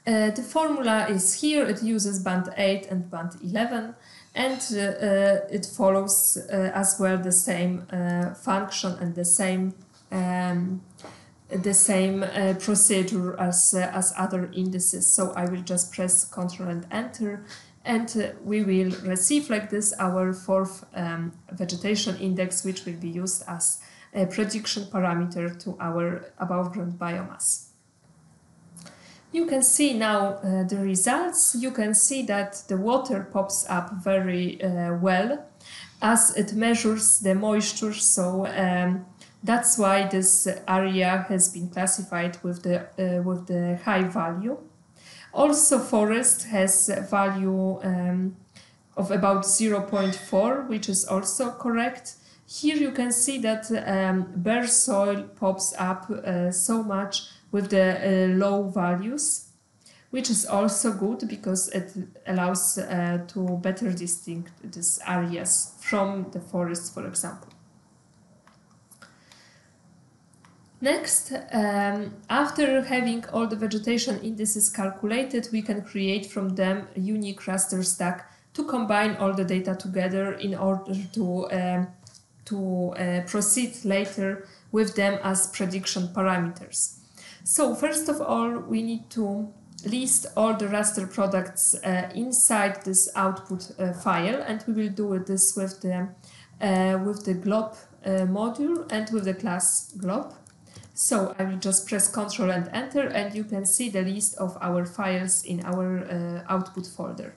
Uh, the formula is here, it uses band 8 and band 11 and uh, uh, it follows uh, as well the same function and the same um, the same uh, procedure as, uh, as other indices. So I will just press Ctrl and Enter and uh, we will receive like this our fourth um, vegetation index which will be used as a prediction parameter to our above ground biomass. You can see now uh, the results. You can see that the water pops up very uh, well as it measures the moisture. So um, that's why this area has been classified with the, uh, with the high value. Also, forest has a value um, of about 0.4, which is also correct. Here you can see that um, bare soil pops up uh, so much with the uh, low values, which is also good because it allows uh, to better distinct these areas from the forest, for example. Next, um, after having all the vegetation indices calculated, we can create from them a unique raster stack to combine all the data together in order to, um, to uh, proceed later with them as prediction parameters. So first of all, we need to list all the raster products uh, inside this output uh, file, and we will do this with the uh, with the glob uh, module and with the class glob. So I will just press Ctrl and Enter, and you can see the list of our files in our uh, output folder.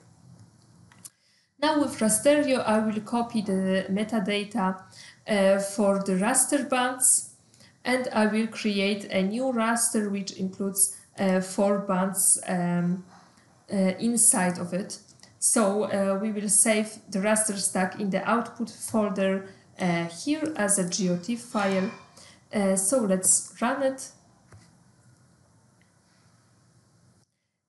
Now with Rasterio, I will copy the metadata uh, for the raster bands and I will create a new raster which includes uh, four bands um, uh, inside of it. So uh, we will save the raster stack in the output folder uh, here as a GeoTIFF file. Uh, so let's run it.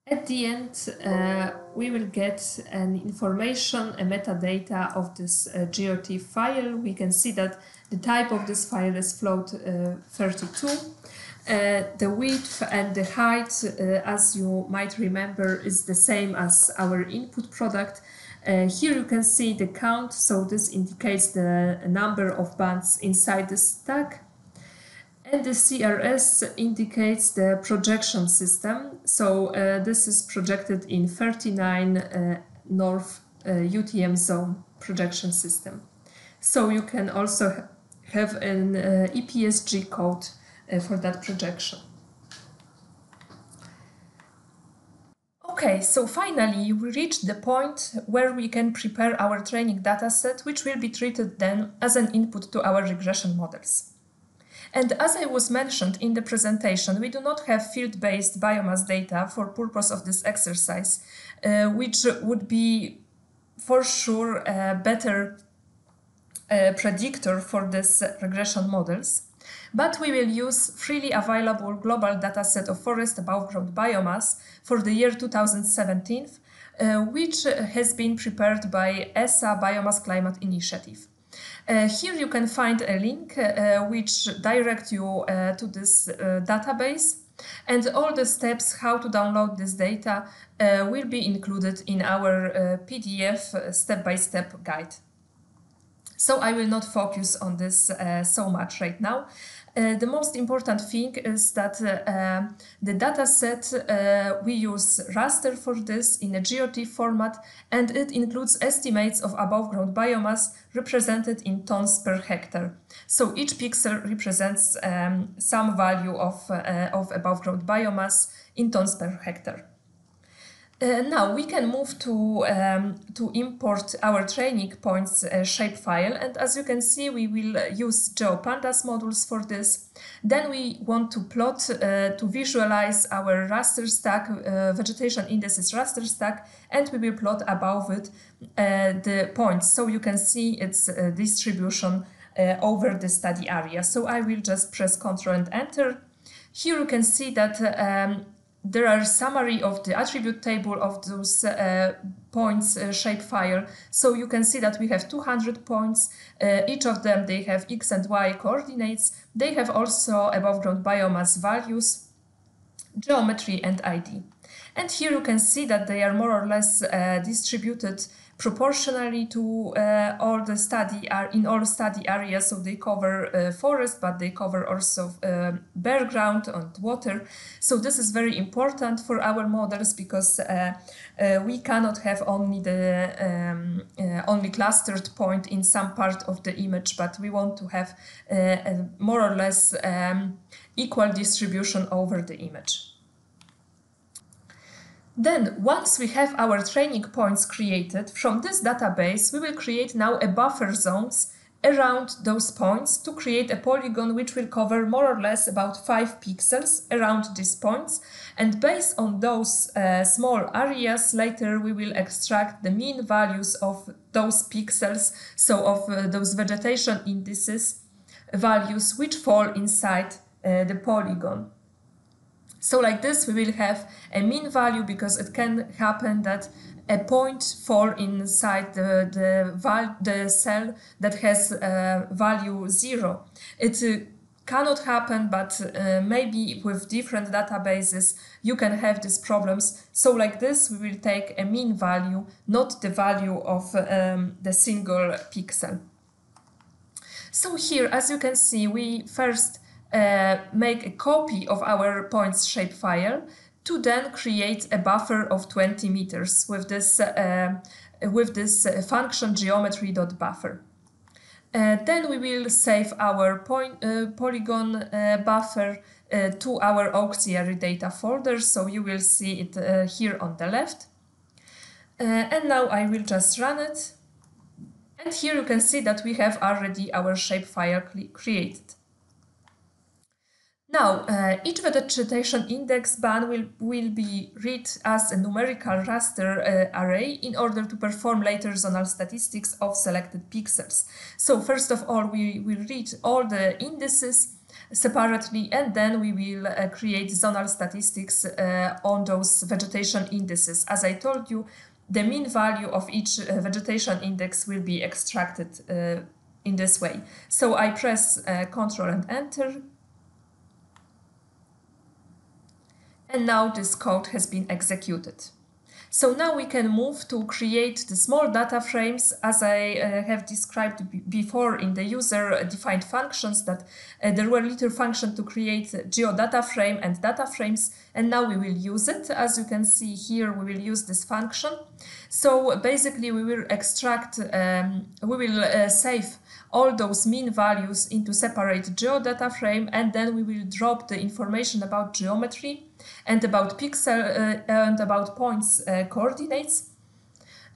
At the end, uh, we will get an information, a metadata of this uh, GeoTIFF file. We can see that the type of this file is float uh, 32. Uh, the width and the height, as you might remember, is the same as our input product. Uh, here you can see the count, so this indicates the number of bands inside the stack. And the CRS indicates the projection system, so uh, this is projected in 39 uh, North UTM zone projection system. So you can also have an uh, EPSG code uh, for that projection. Okay, so finally we reached the point where we can prepare our training dataset, which will be treated then as an input to our regression models. And as I was mentioned in the presentation, we do not have field-based biomass data for purpose of this exercise, uh, which would be for sure a better predictor for these regression models, but we will use freely available global dataset of forest above ground biomass for the year 2017, uh, which has been prepared by ESA Biomass Climate Initiative. Uh, here you can find a link uh, which directs you uh, to this uh, database and all the steps how to download this data uh, will be included in our PDF step-by-step -step guide. So I will not focus on this uh, so much right now. Uh, the most important thing is that uh, the dataset uh, we use raster for this in a GeoTIFF format and it includes estimates of above ground biomass represented in tons per hectare. So each pixel represents um, some value of, of above ground biomass in tons per hectare. Uh, now we can move to um, to import our training points uh, shapefile and as you can see we will use GeoPandas modules for this. Then we want to plot uh, to visualize our raster stack, uh, vegetation indices raster stack and we will plot above it uh, the points so you can see its uh, distribution over the study area. So I will just press Ctrl and Enter. Here you can see that um, there are summary of the attribute table of those uh, points uh, shapefile. So you can see that we have 200 points. Uh, each of them, they have X and Y coordinates. They have also above ground biomass values, geometry and ID. And here you can see that they are more or less uh, distributed proportionally to uh, all the study are in all study areas. So they cover uh, forest, but they cover also uh, bare ground and water. So this is very important for our models because uh, uh, we cannot have only the um, uh, only clustered point in some part of the image, but we want to have a more or less um, equal distribution over the image. Then, once we have our training points created, from this database, we will create now a buffer zones around those points to create a polygon which will cover more or less about 5 pixels around these points. And based on those uh, small areas, later we will extract the mean values of those pixels, so of uh, those vegetation indices values which fall inside uh, the polygon. So like this, we will have a mean value because it can happen that a point fall inside the, the, the cell that has uh, value zero. It uh, cannot happen, but uh, maybe with different databases you can have these problems. So like this, we will take a mean value, not the value of um, the single pixel. So here, as you can see, we first uh, make a copy of our points shapefile to then create a buffer of 20 meters with this, uh, with this uh, function geometry.buffer. Uh, then we will save our point, uh, polygon uh, buffer to our auxiliary data folder, so you will see it here on the left. and now I will just run it. And here you can see that we have already our shapefile created. Now, uh, each vegetation index ban will, will be read as a numerical raster uh, array in order to perform later zonal statistics of selected pixels. So first of all, we will read all the indices separately and then we will uh, create zonal statistics uh, on those vegetation indices. As I told you, the mean value of each uh, vegetation index will be extracted uh, in this way. So I press Ctrl and Enter and now this code has been executed. So now we can move to create the small data frames as I uh, have described before in the user-defined functions that uh, there were little function to create geodata frame and data frames and now we will use it. As you can see here we will use this function. So basically we will extract, um, we will uh, save all those mean values into separate geodata frame and then we will drop the information about geometry and about pixel uh, and about points uh, coordinates.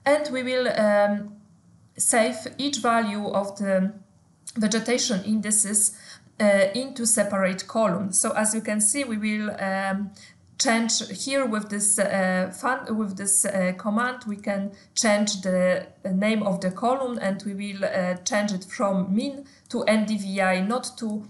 And we will um, save each value of the vegetation indices uh, into separate columns. So as you can see, we will um, change here with this uh, fun, with this uh, command we can change the name of the column and we will uh, change it from min to ndvi not to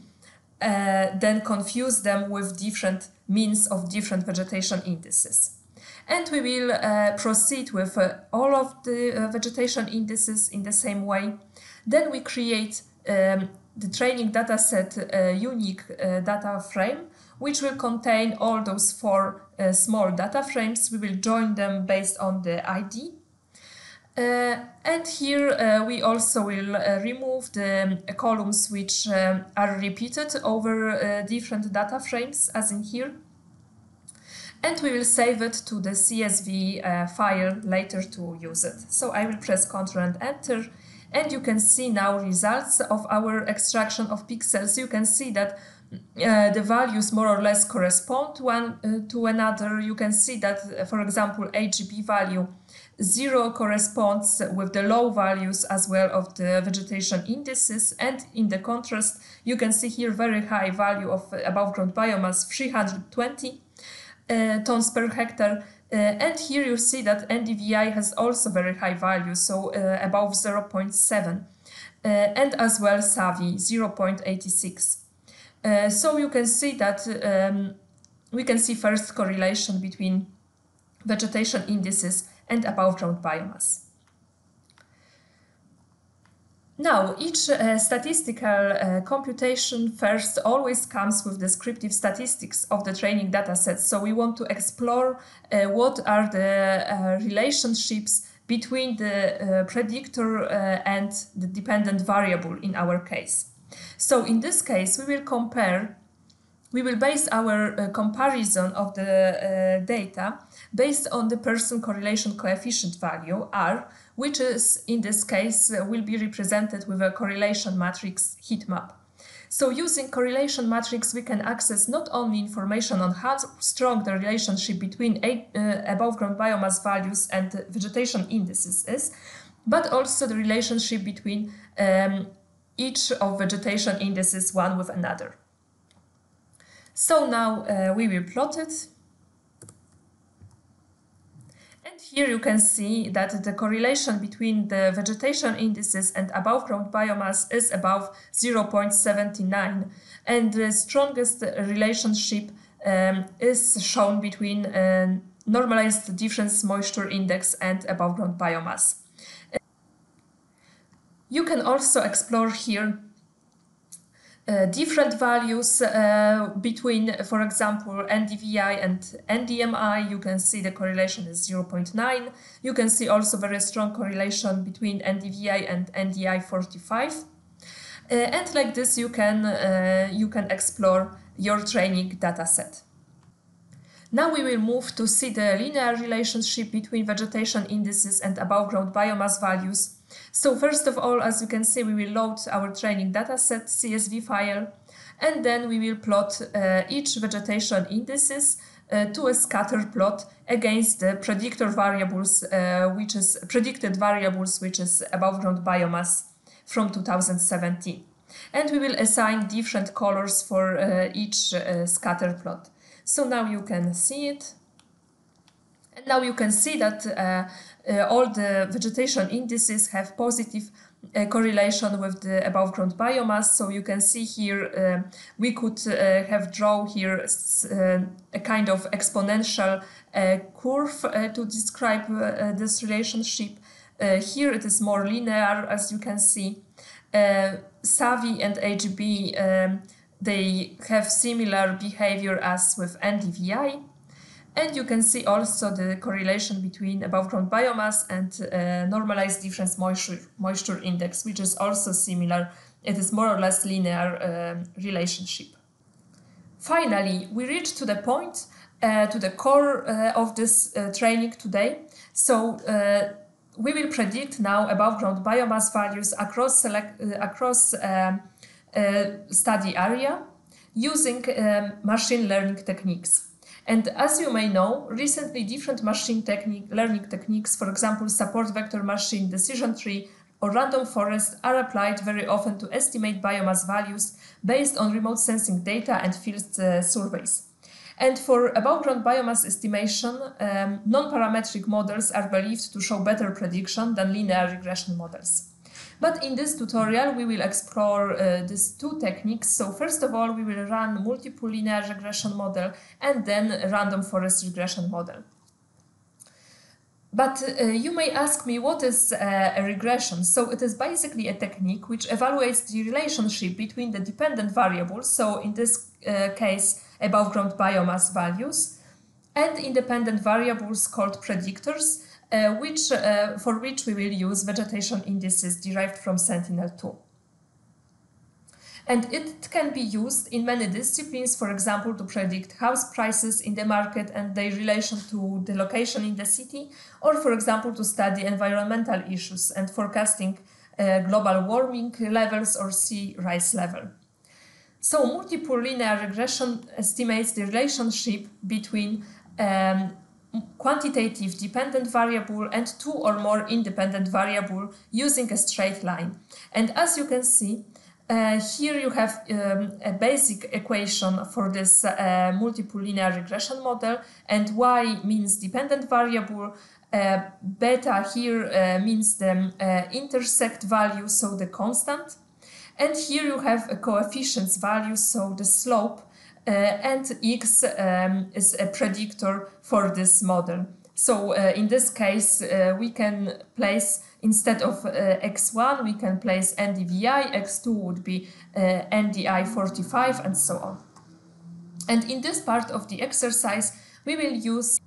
then confuse them with different means of different vegetation indices. And we will uh, proceed with uh, all of the uh, vegetation indices in the same way. Then we create um, the training dataset uh, unique uh, data frame, which will contain all those four uh, small data frames. We will join them based on the ID. And here we also will remove the um, columns which are repeated over different data frames, as in here and we will save it to the CSV uh, file later to use it. So I will press Ctrl and Enter And you can see now results of our extraction of pixels. You can see that uh, the values more or less correspond one uh, to another. You can see that, uh, for example, AGB value 0 corresponds with the low values as well of the vegetation indices. And in the contrast, you can see here very high value of above ground biomass, 320 uh, tons per hectare. Uh, and here you see that NDVI has also very high value, so uh, above 0.7. Uh, and as well SAVI 0.86. Uh, so you can see that um, we can see first correlation between vegetation indices and above ground biomass. Now, each uh, statistical uh, computation first always comes with descriptive statistics of the training dataset. So we want to explore uh, what are the uh, relationships between the uh, predictor uh, and the dependent variable in our case. So in this case, we will compare we will base our comparison of the data based on the Pearson correlation coefficient value R, which is in this case uh, will be represented with a correlation matrix heat map. So using correlation matrix, we can access not only information on how strong the relationship between uh, above ground biomass values and vegetation indices is, but also the relationship between um, each of vegetation indices one with another. So now uh, we will plot it. And here you can see that the correlation between the vegetation indices and above ground biomass is above 0.79. And the strongest relationship um, is shown between uh, normalized difference moisture index and above ground biomass. You can also explore here uh, different values uh, between, for example, NDVI and NDMI. You can see the correlation is 0.9. You can see also very strong correlation between NDVI and NDI 45. Uh, and like this, you can, uh, you can explore your training dataset. Now we will move to see the linear relationship between vegetation indices and above ground biomass values so first of all, as you can see, we will load our training dataset CSV file, and then we will plot uh, each vegetation indices uh, to a scatter plot against the predictor variables, uh, which is predicted variables, which is above ground biomass from 2017. And we will assign different colors for uh, each uh, scatter plot. So now you can see it. And now you can see that uh, uh, all the vegetation indices have positive uh, correlation with the above ground biomass. So you can see here uh, we could uh, have draw here a kind of exponential curve to describe this relationship. here it is more linear as you can see. SAVI and AGB um, they have similar behavior as with NDVI. And you can see also the correlation between above ground biomass and uh, normalized difference moisture, moisture index, which is also similar. It is more or less linear uh, relationship. Finally, we reach to the point, uh, to the core uh, of this uh, training today. So uh, we will predict now above ground biomass values across, select, across um, study area using um, machine learning techniques. And as you may know, recently different machine technique, learning techniques, for example, support vector machine, decision tree, or random forest are applied very often to estimate biomass values based on remote sensing data and field uh, surveys. And for above ground biomass estimation, um, non-parametric models are believed to show better prediction than linear regression models. But in this tutorial, we will explore uh, these two techniques. So first of all, we will run multiple linear regression model and then random forest regression model. But uh, you may ask me what is uh, a regression? So it is basically a technique which evaluates the relationship between the dependent variables, so in this uh, case above ground biomass values, and independent variables called predictors, uh, which, uh, for which we will use vegetation indices derived from Sentinel-2. And it can be used in many disciplines, for example, to predict house prices in the market and their relation to the location in the city, or for example, to study environmental issues and forecasting uh, global warming levels or sea rise level. So multiple linear regression estimates the relationship between um, quantitative dependent variable and two or more independent variable using a straight line. And as you can see, uh, here you have um, a basic equation for this uh, multiple linear regression model and y means dependent variable, uh, beta here uh, means the uh, intersect value, so the constant. And here you have a coefficients value, so the slope, and x um, is a predictor for this model. So in this case, we can place Instead of uh, x1, we can place ndvi, x2 would be uh, ndi 45, and so on. And in this part of the exercise, we will use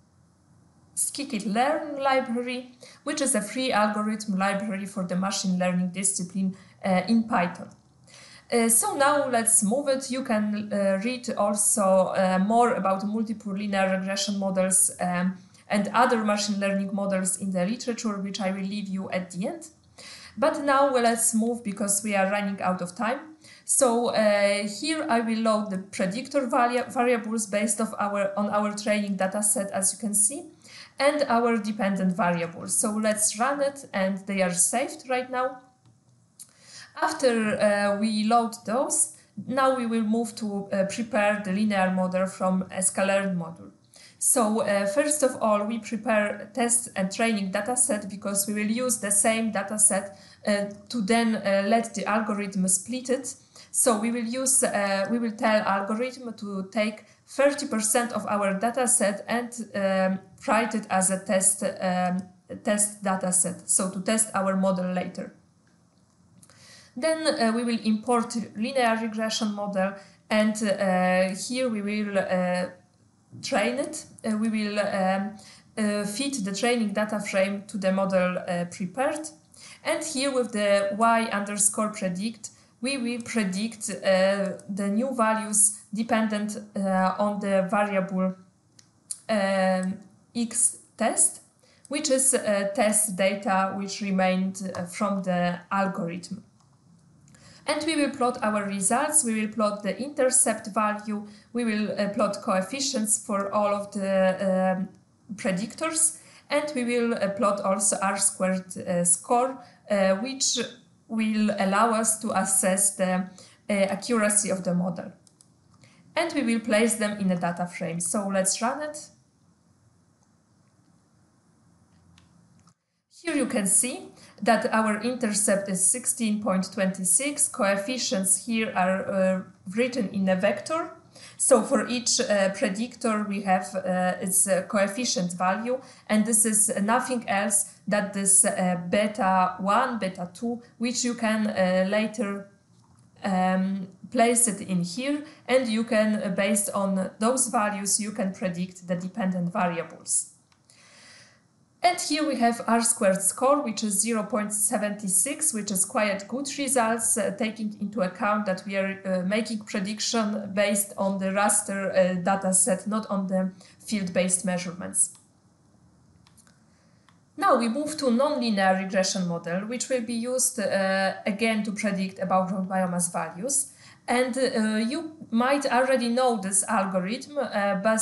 scikit-learn library, which is a free algorithm library for the machine learning discipline uh, in Python. Uh, so now let's move it. You can uh, read also uh, more about multiple linear regression models um, and other machine learning models in the literature, which I will leave you at the end. But now well, let's move because we are running out of time. So uh, here I will load the predictor vari variables based of our, on our training data set, as you can see, and our dependent variables. So let's run it and they are saved right now. After uh, we load those, now we will move to uh, prepare the linear model from a scalar model. So uh, first of all, we prepare test and training dataset because we will use the same dataset uh, to then uh, let the algorithm split it. So we will use, uh, we will tell algorithm to take 30% of our dataset and um, write it as a test, um, test dataset. So to test our model later. Then uh, we will import linear regression model and uh, here we will train it, uh, we will um, uh, fit the training data frame to the model uh, prepared. And here with the y underscore predict, we will predict the new values dependent on the variable um, x test, which is test data which remained from the algorithm. And we will plot our results. We will plot the intercept value. We will uh, plot coefficients for all of the um, predictors. And we will uh, plot also R squared uh, score, uh, which will allow us to assess the uh, accuracy of the model. And we will place them in a data frame. So let's run it. Here you can see that our intercept is 16.26. Coefficients here are uh, written in a vector. So for each uh, predictor, we have uh, its uh, coefficient value, and this is nothing else that this uh, beta 1, beta 2, which you can uh, later um, place it in here, and you can, based on those values, you can predict the dependent variables. And here we have R squared score, which is 0.76, which is quite good results, uh, taking into account that we are uh, making prediction based on the raster uh, data set, not on the field-based measurements. Now we move to nonlinear regression model, which will be used uh, again to predict above ground biomass values. And uh, you might already know this algorithm uh, but,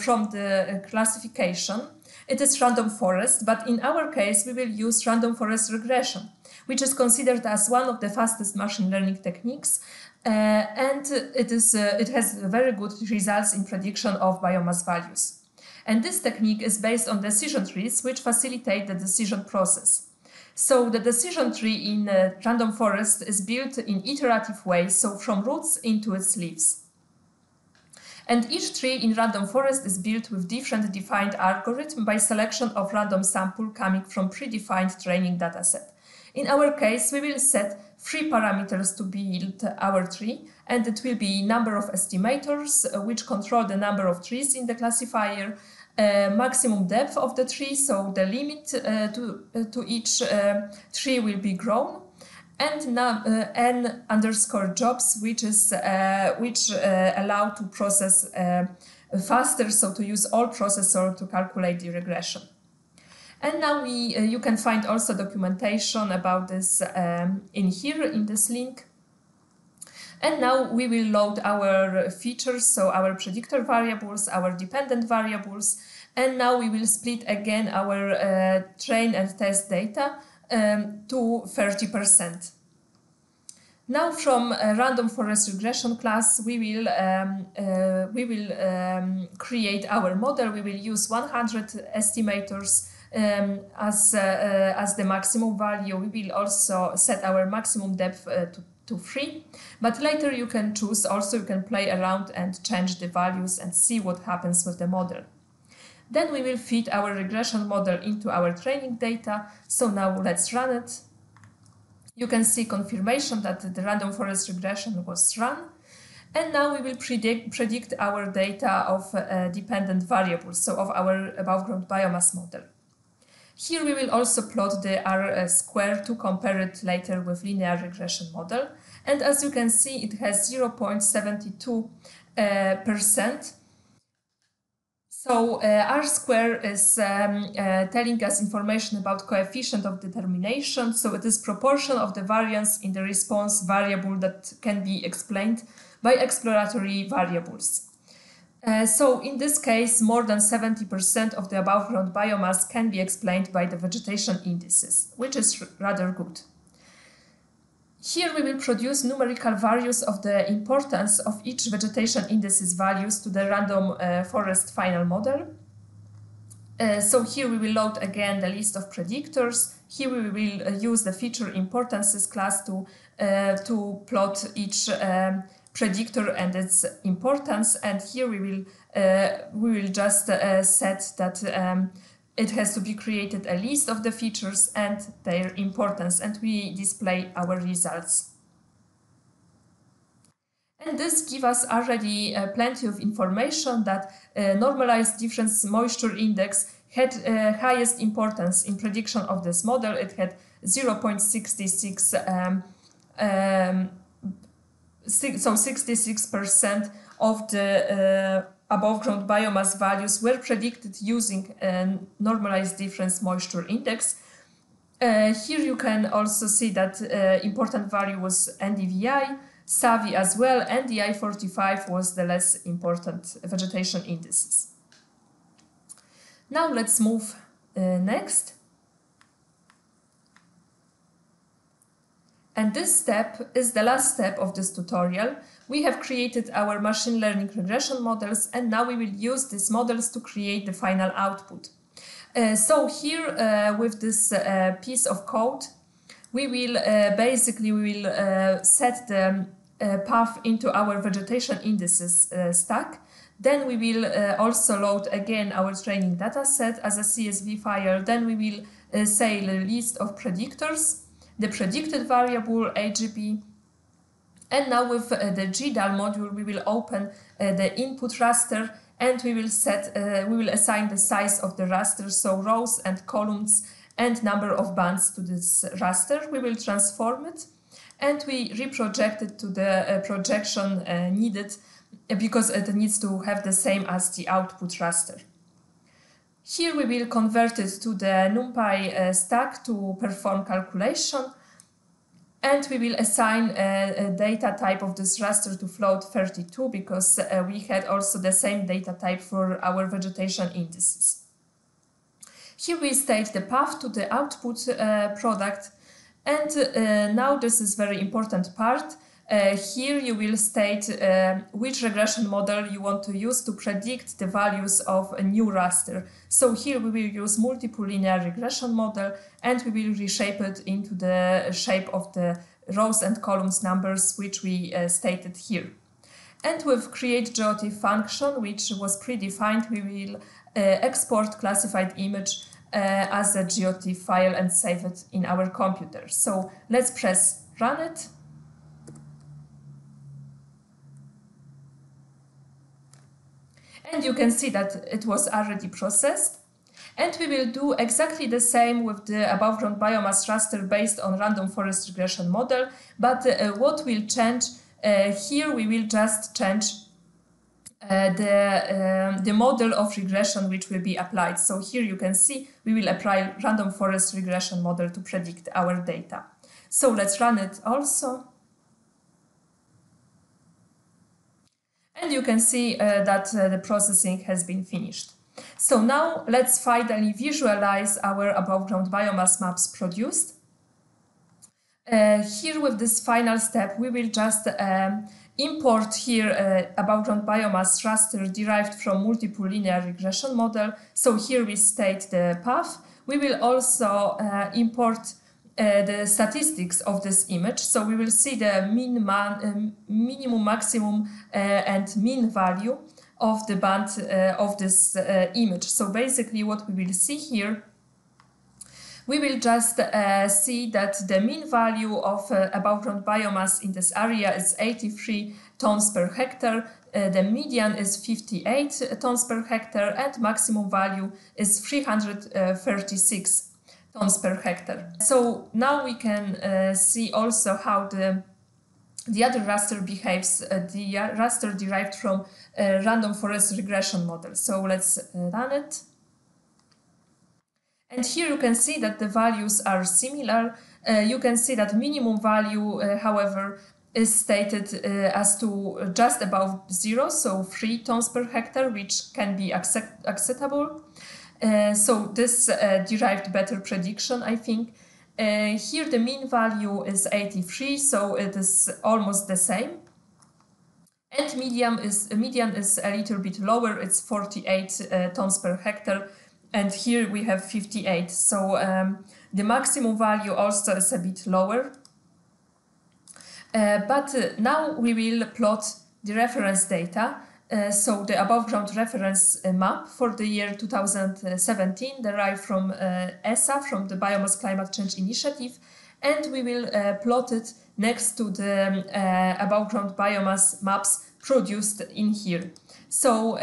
from the classification. It is random forest, but in our case, we will use random forest regression, which is considered as one of the fastest machine learning techniques. Uh, and it, is, uh, it has very good results in prediction of biomass values. And this technique is based on decision trees, which facilitate the decision process. So the decision tree in uh, random forest is built in iterative ways, so from roots into its leaves. And each tree in random forest is built with different defined algorithm by selection of random sample coming from predefined training dataset. In our case, we will set three parameters to build our tree, and it will be number of estimators, uh, which control the number of trees in the classifier, uh, maximum depth of the tree, so the limit uh, to, uh, to each uh, tree will be grown, and uh, n underscore jobs, which is uh, which uh, allow to process faster, so to use all processor to calculate the regression. And now we, you can find also documentation about this um, in here in this link. And now we will load our features, so our predictor variables, our dependent variables, and now we will split again our uh, train and test data um, to 30%. Now from a random forest regression class, we will, um, uh, we will um, create our model. We will use 100 estimators um, as, uh, uh, as the maximum value. We will also set our maximum depth uh, to, to 3. But later you can choose, also you can play around and change the values and see what happens with the model. Then we will feed our regression model into our training data. So now let's run it. You can see confirmation that the random forest regression was run. And now we will predict, predict our data of uh, dependent variables, so of our above ground biomass model. Here we will also plot the R square to compare it later with linear regression model. And as you can see, it has 0.72 uh, percent. So uh, R square is um, uh, telling us information about coefficient of determination. So it is proportion of the variance in the response variable that can be explained by exploratory variables. Uh, so in this case, more than 70% of the above ground biomass can be explained by the vegetation indices, which is rather good. Here we will produce numerical values of the importance of each vegetation indices values to the random uh, forest final model. Uh, so here we will load again the list of predictors. Here we will uh, use the feature importances class to, uh, to plot each um, predictor and its importance. And here we will uh, we will just uh, set that um, it has to be created a list of the features and their importance, and we display our results. And this gives us already uh, plenty of information that uh, normalized difference moisture index had uh, highest importance in prediction of this model. It had 0.66 um, um, so 66% of the uh, above ground biomass values were predicted using a normalized difference moisture index. Uh, here you can also see that uh, important value was NDVI, SAVI as well, and the I45 was the less important vegetation indices. Now let's move uh, next. And this step is the last step of this tutorial. We have created our machine learning regression models and now we will use these models to create the final output. Uh, so here uh, with this uh, piece of code, we will uh, basically we will uh, set the uh, path into our vegetation indices stack. Then we will also load again our training data set as a CSV file. Then we will say a list of predictors the predicted variable AGB. And now with uh, the GDAL module, we will open uh, the input raster and we will set, uh, we will assign the size of the raster, so rows and columns and number of bands to this raster. We will transform it and we reproject it to the projection needed because it needs to have the same as the output raster. Here we will convert it to the NumPy stack to perform calculation. And we will assign a, a, data type of this raster to float 32 because uh, we had also the same data type for our vegetation indices. Here we state the path to the output uh, product. And uh, now this is very important part. Uh, here you will state uh, which regression model you want to use to predict the values of a new raster. So here we will use multiple linear regression model and we will reshape it into the shape of the rows and columns numbers which we uh, stated here. And with create GeoTIFF function, which was predefined, we will uh, export classified image uh, as a GeoTIFF file and save it in our computer. So let's press run it. And you can see that it was already processed. And we will do exactly the same with the above ground biomass raster based on random forest regression model. But uh, what will change uh, here, we will just change uh, the, um, the model of regression which will be applied. So here you can see we will apply random forest regression model to predict our data. So let's run it also. And you can see uh, that uh, the processing has been finished. So now let's finally visualize our above ground biomass maps produced. Uh, here with this final step, we will just um, import here uh, above ground biomass raster derived from multiple linear regression model. So here we state the path. We will also uh, import uh, the statistics of this image. So we will see the min, man, uh, minimum, maximum, uh, and mean value of the band of this image. So basically what we will see here we will just uh, see that the mean value of uh, above ground biomass in this area is 83 tons per hectare. Uh, the median is 58 tons per hectare and maximum value is 336 tons per hectare. So now we can uh, see also how the the other raster behaves, uh, the raster derived from uh, random forest regression model. So let's run it. And here you can see that the values are similar. Uh, you can see that minimum value, uh, however, is stated uh, as to just above zero, so 3 tons per hectare, which can be accept acceptable. Uh, so this uh, derived better prediction, I think. Uh, here the mean value is 83, so it is almost the same. And medium is median is a little bit lower, it's 48 tons per hectare, and here we have 58. So um, the maximum value also is a bit lower. Uh, but uh, now we will plot the reference data. Uh, so the above ground reference uh, map for the year 2017 derived from uh, ESA, from the Biomass Climate Change Initiative, and we will uh, plot it next to the um, above ground biomass maps produced in here. So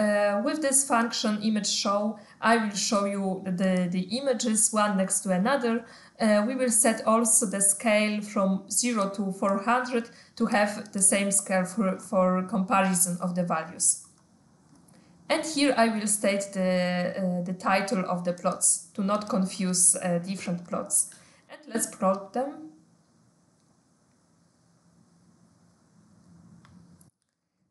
with this function image show, I will show you the, the images one next to another. Uh, we will set also the scale from 0 to 400 to have the same scale for, for comparison of the values. And here I will state the, uh, the title of the plots to not confuse uh, different plots. And let's plot them.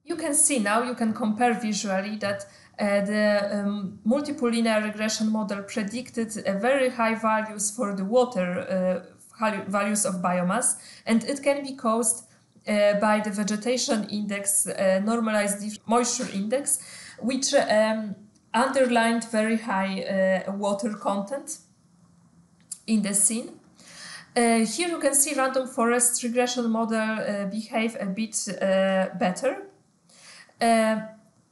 You can see now, you can compare visually that uh, the um, multiple linear regression model predicted uh, very high values for the water uh, values of biomass, and it can be caused uh, by the vegetation index, uh, normalized moisture index, which um, underlined very high uh, water content in the scene. here you can see random forest regression model behave a bit better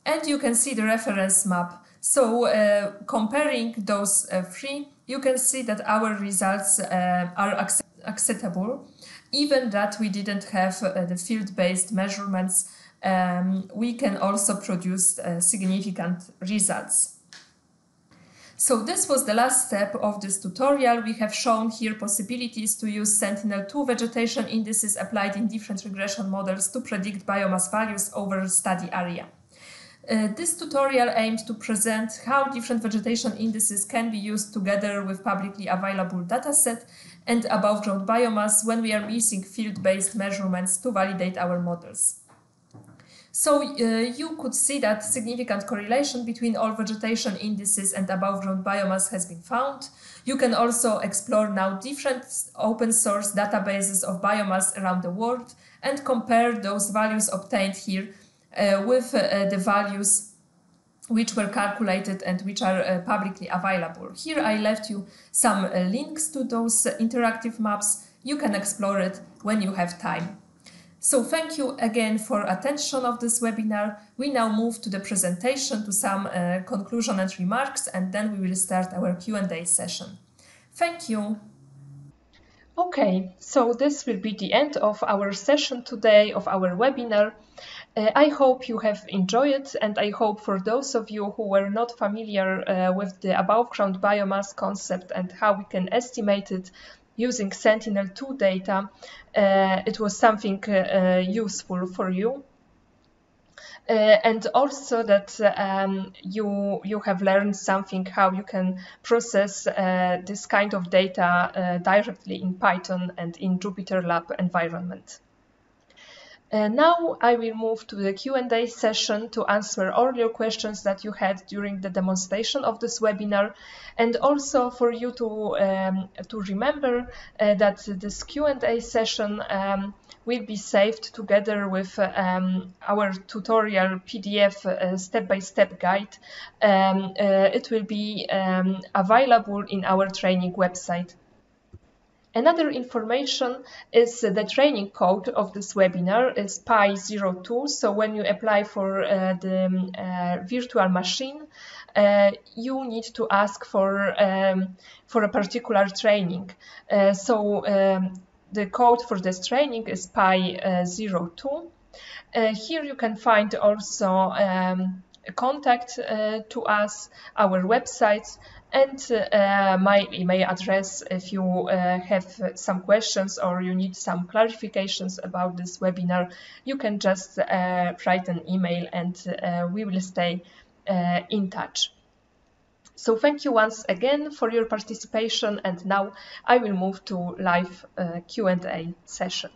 and you can see the reference map. So uh, comparing those uh, three, you can see that our results uh, are accept acceptable. Even that we didn't have uh, the field-based measurements, um, we can also produce uh, significant results. So this was the last step of this tutorial. We have shown here possibilities to use Sentinel-2 vegetation indices applied in different regression models to predict biomass values over study area. Uh, this tutorial aims to present how different vegetation indices can be used together with publicly available dataset and above ground biomass when we are missing field-based measurements to validate our models. So uh, you could see that significant correlation between all vegetation indices and above ground biomass has been found. You can also explore now different open source databases of biomass around the world and compare those values obtained here with uh, the values which were calculated and which are uh, publicly available. Here I left you some uh, links to those uh, interactive maps. You can explore it when you have time. So thank you again for attention of this webinar. We now move to the presentation to some uh, conclusion and remarks and then we will start our Q&A session. Thank you. Okay, so this will be the end of our session today, of our webinar. Uh, I hope you have enjoyed it and I hope for those of you who were not familiar uh, with the above ground biomass concept and how we can estimate it using Sentinel-2 data, uh, it was something uh, uh, useful for you. and also that um, you you have learned something how you can process this kind of data directly in Python and in Jupyter Lab environment. Uh, now I will move to the Q&A session to answer all your questions that you had during the demonstration of this webinar and also for you to, um, to remember uh, that this Q&A session um, will be saved together with um, our tutorial PDF uh, step-by-step -step guide. Um, uh, it will be um, available in our training website. Another information is the training code of this webinar is PY02. So when you apply for uh, the um, uh, virtual machine, uh, you need to ask for um, for a particular training. Uh, so um, the code for this training is PY02. Uh, here you can find also um, contact uh, to us, our websites, and uh, my email address if you uh, have some questions or you need some clarifications about this webinar, you can just uh, write an email and uh, we will stay uh, in touch. So thank you once again for your participation and now I will move to live Q&A session.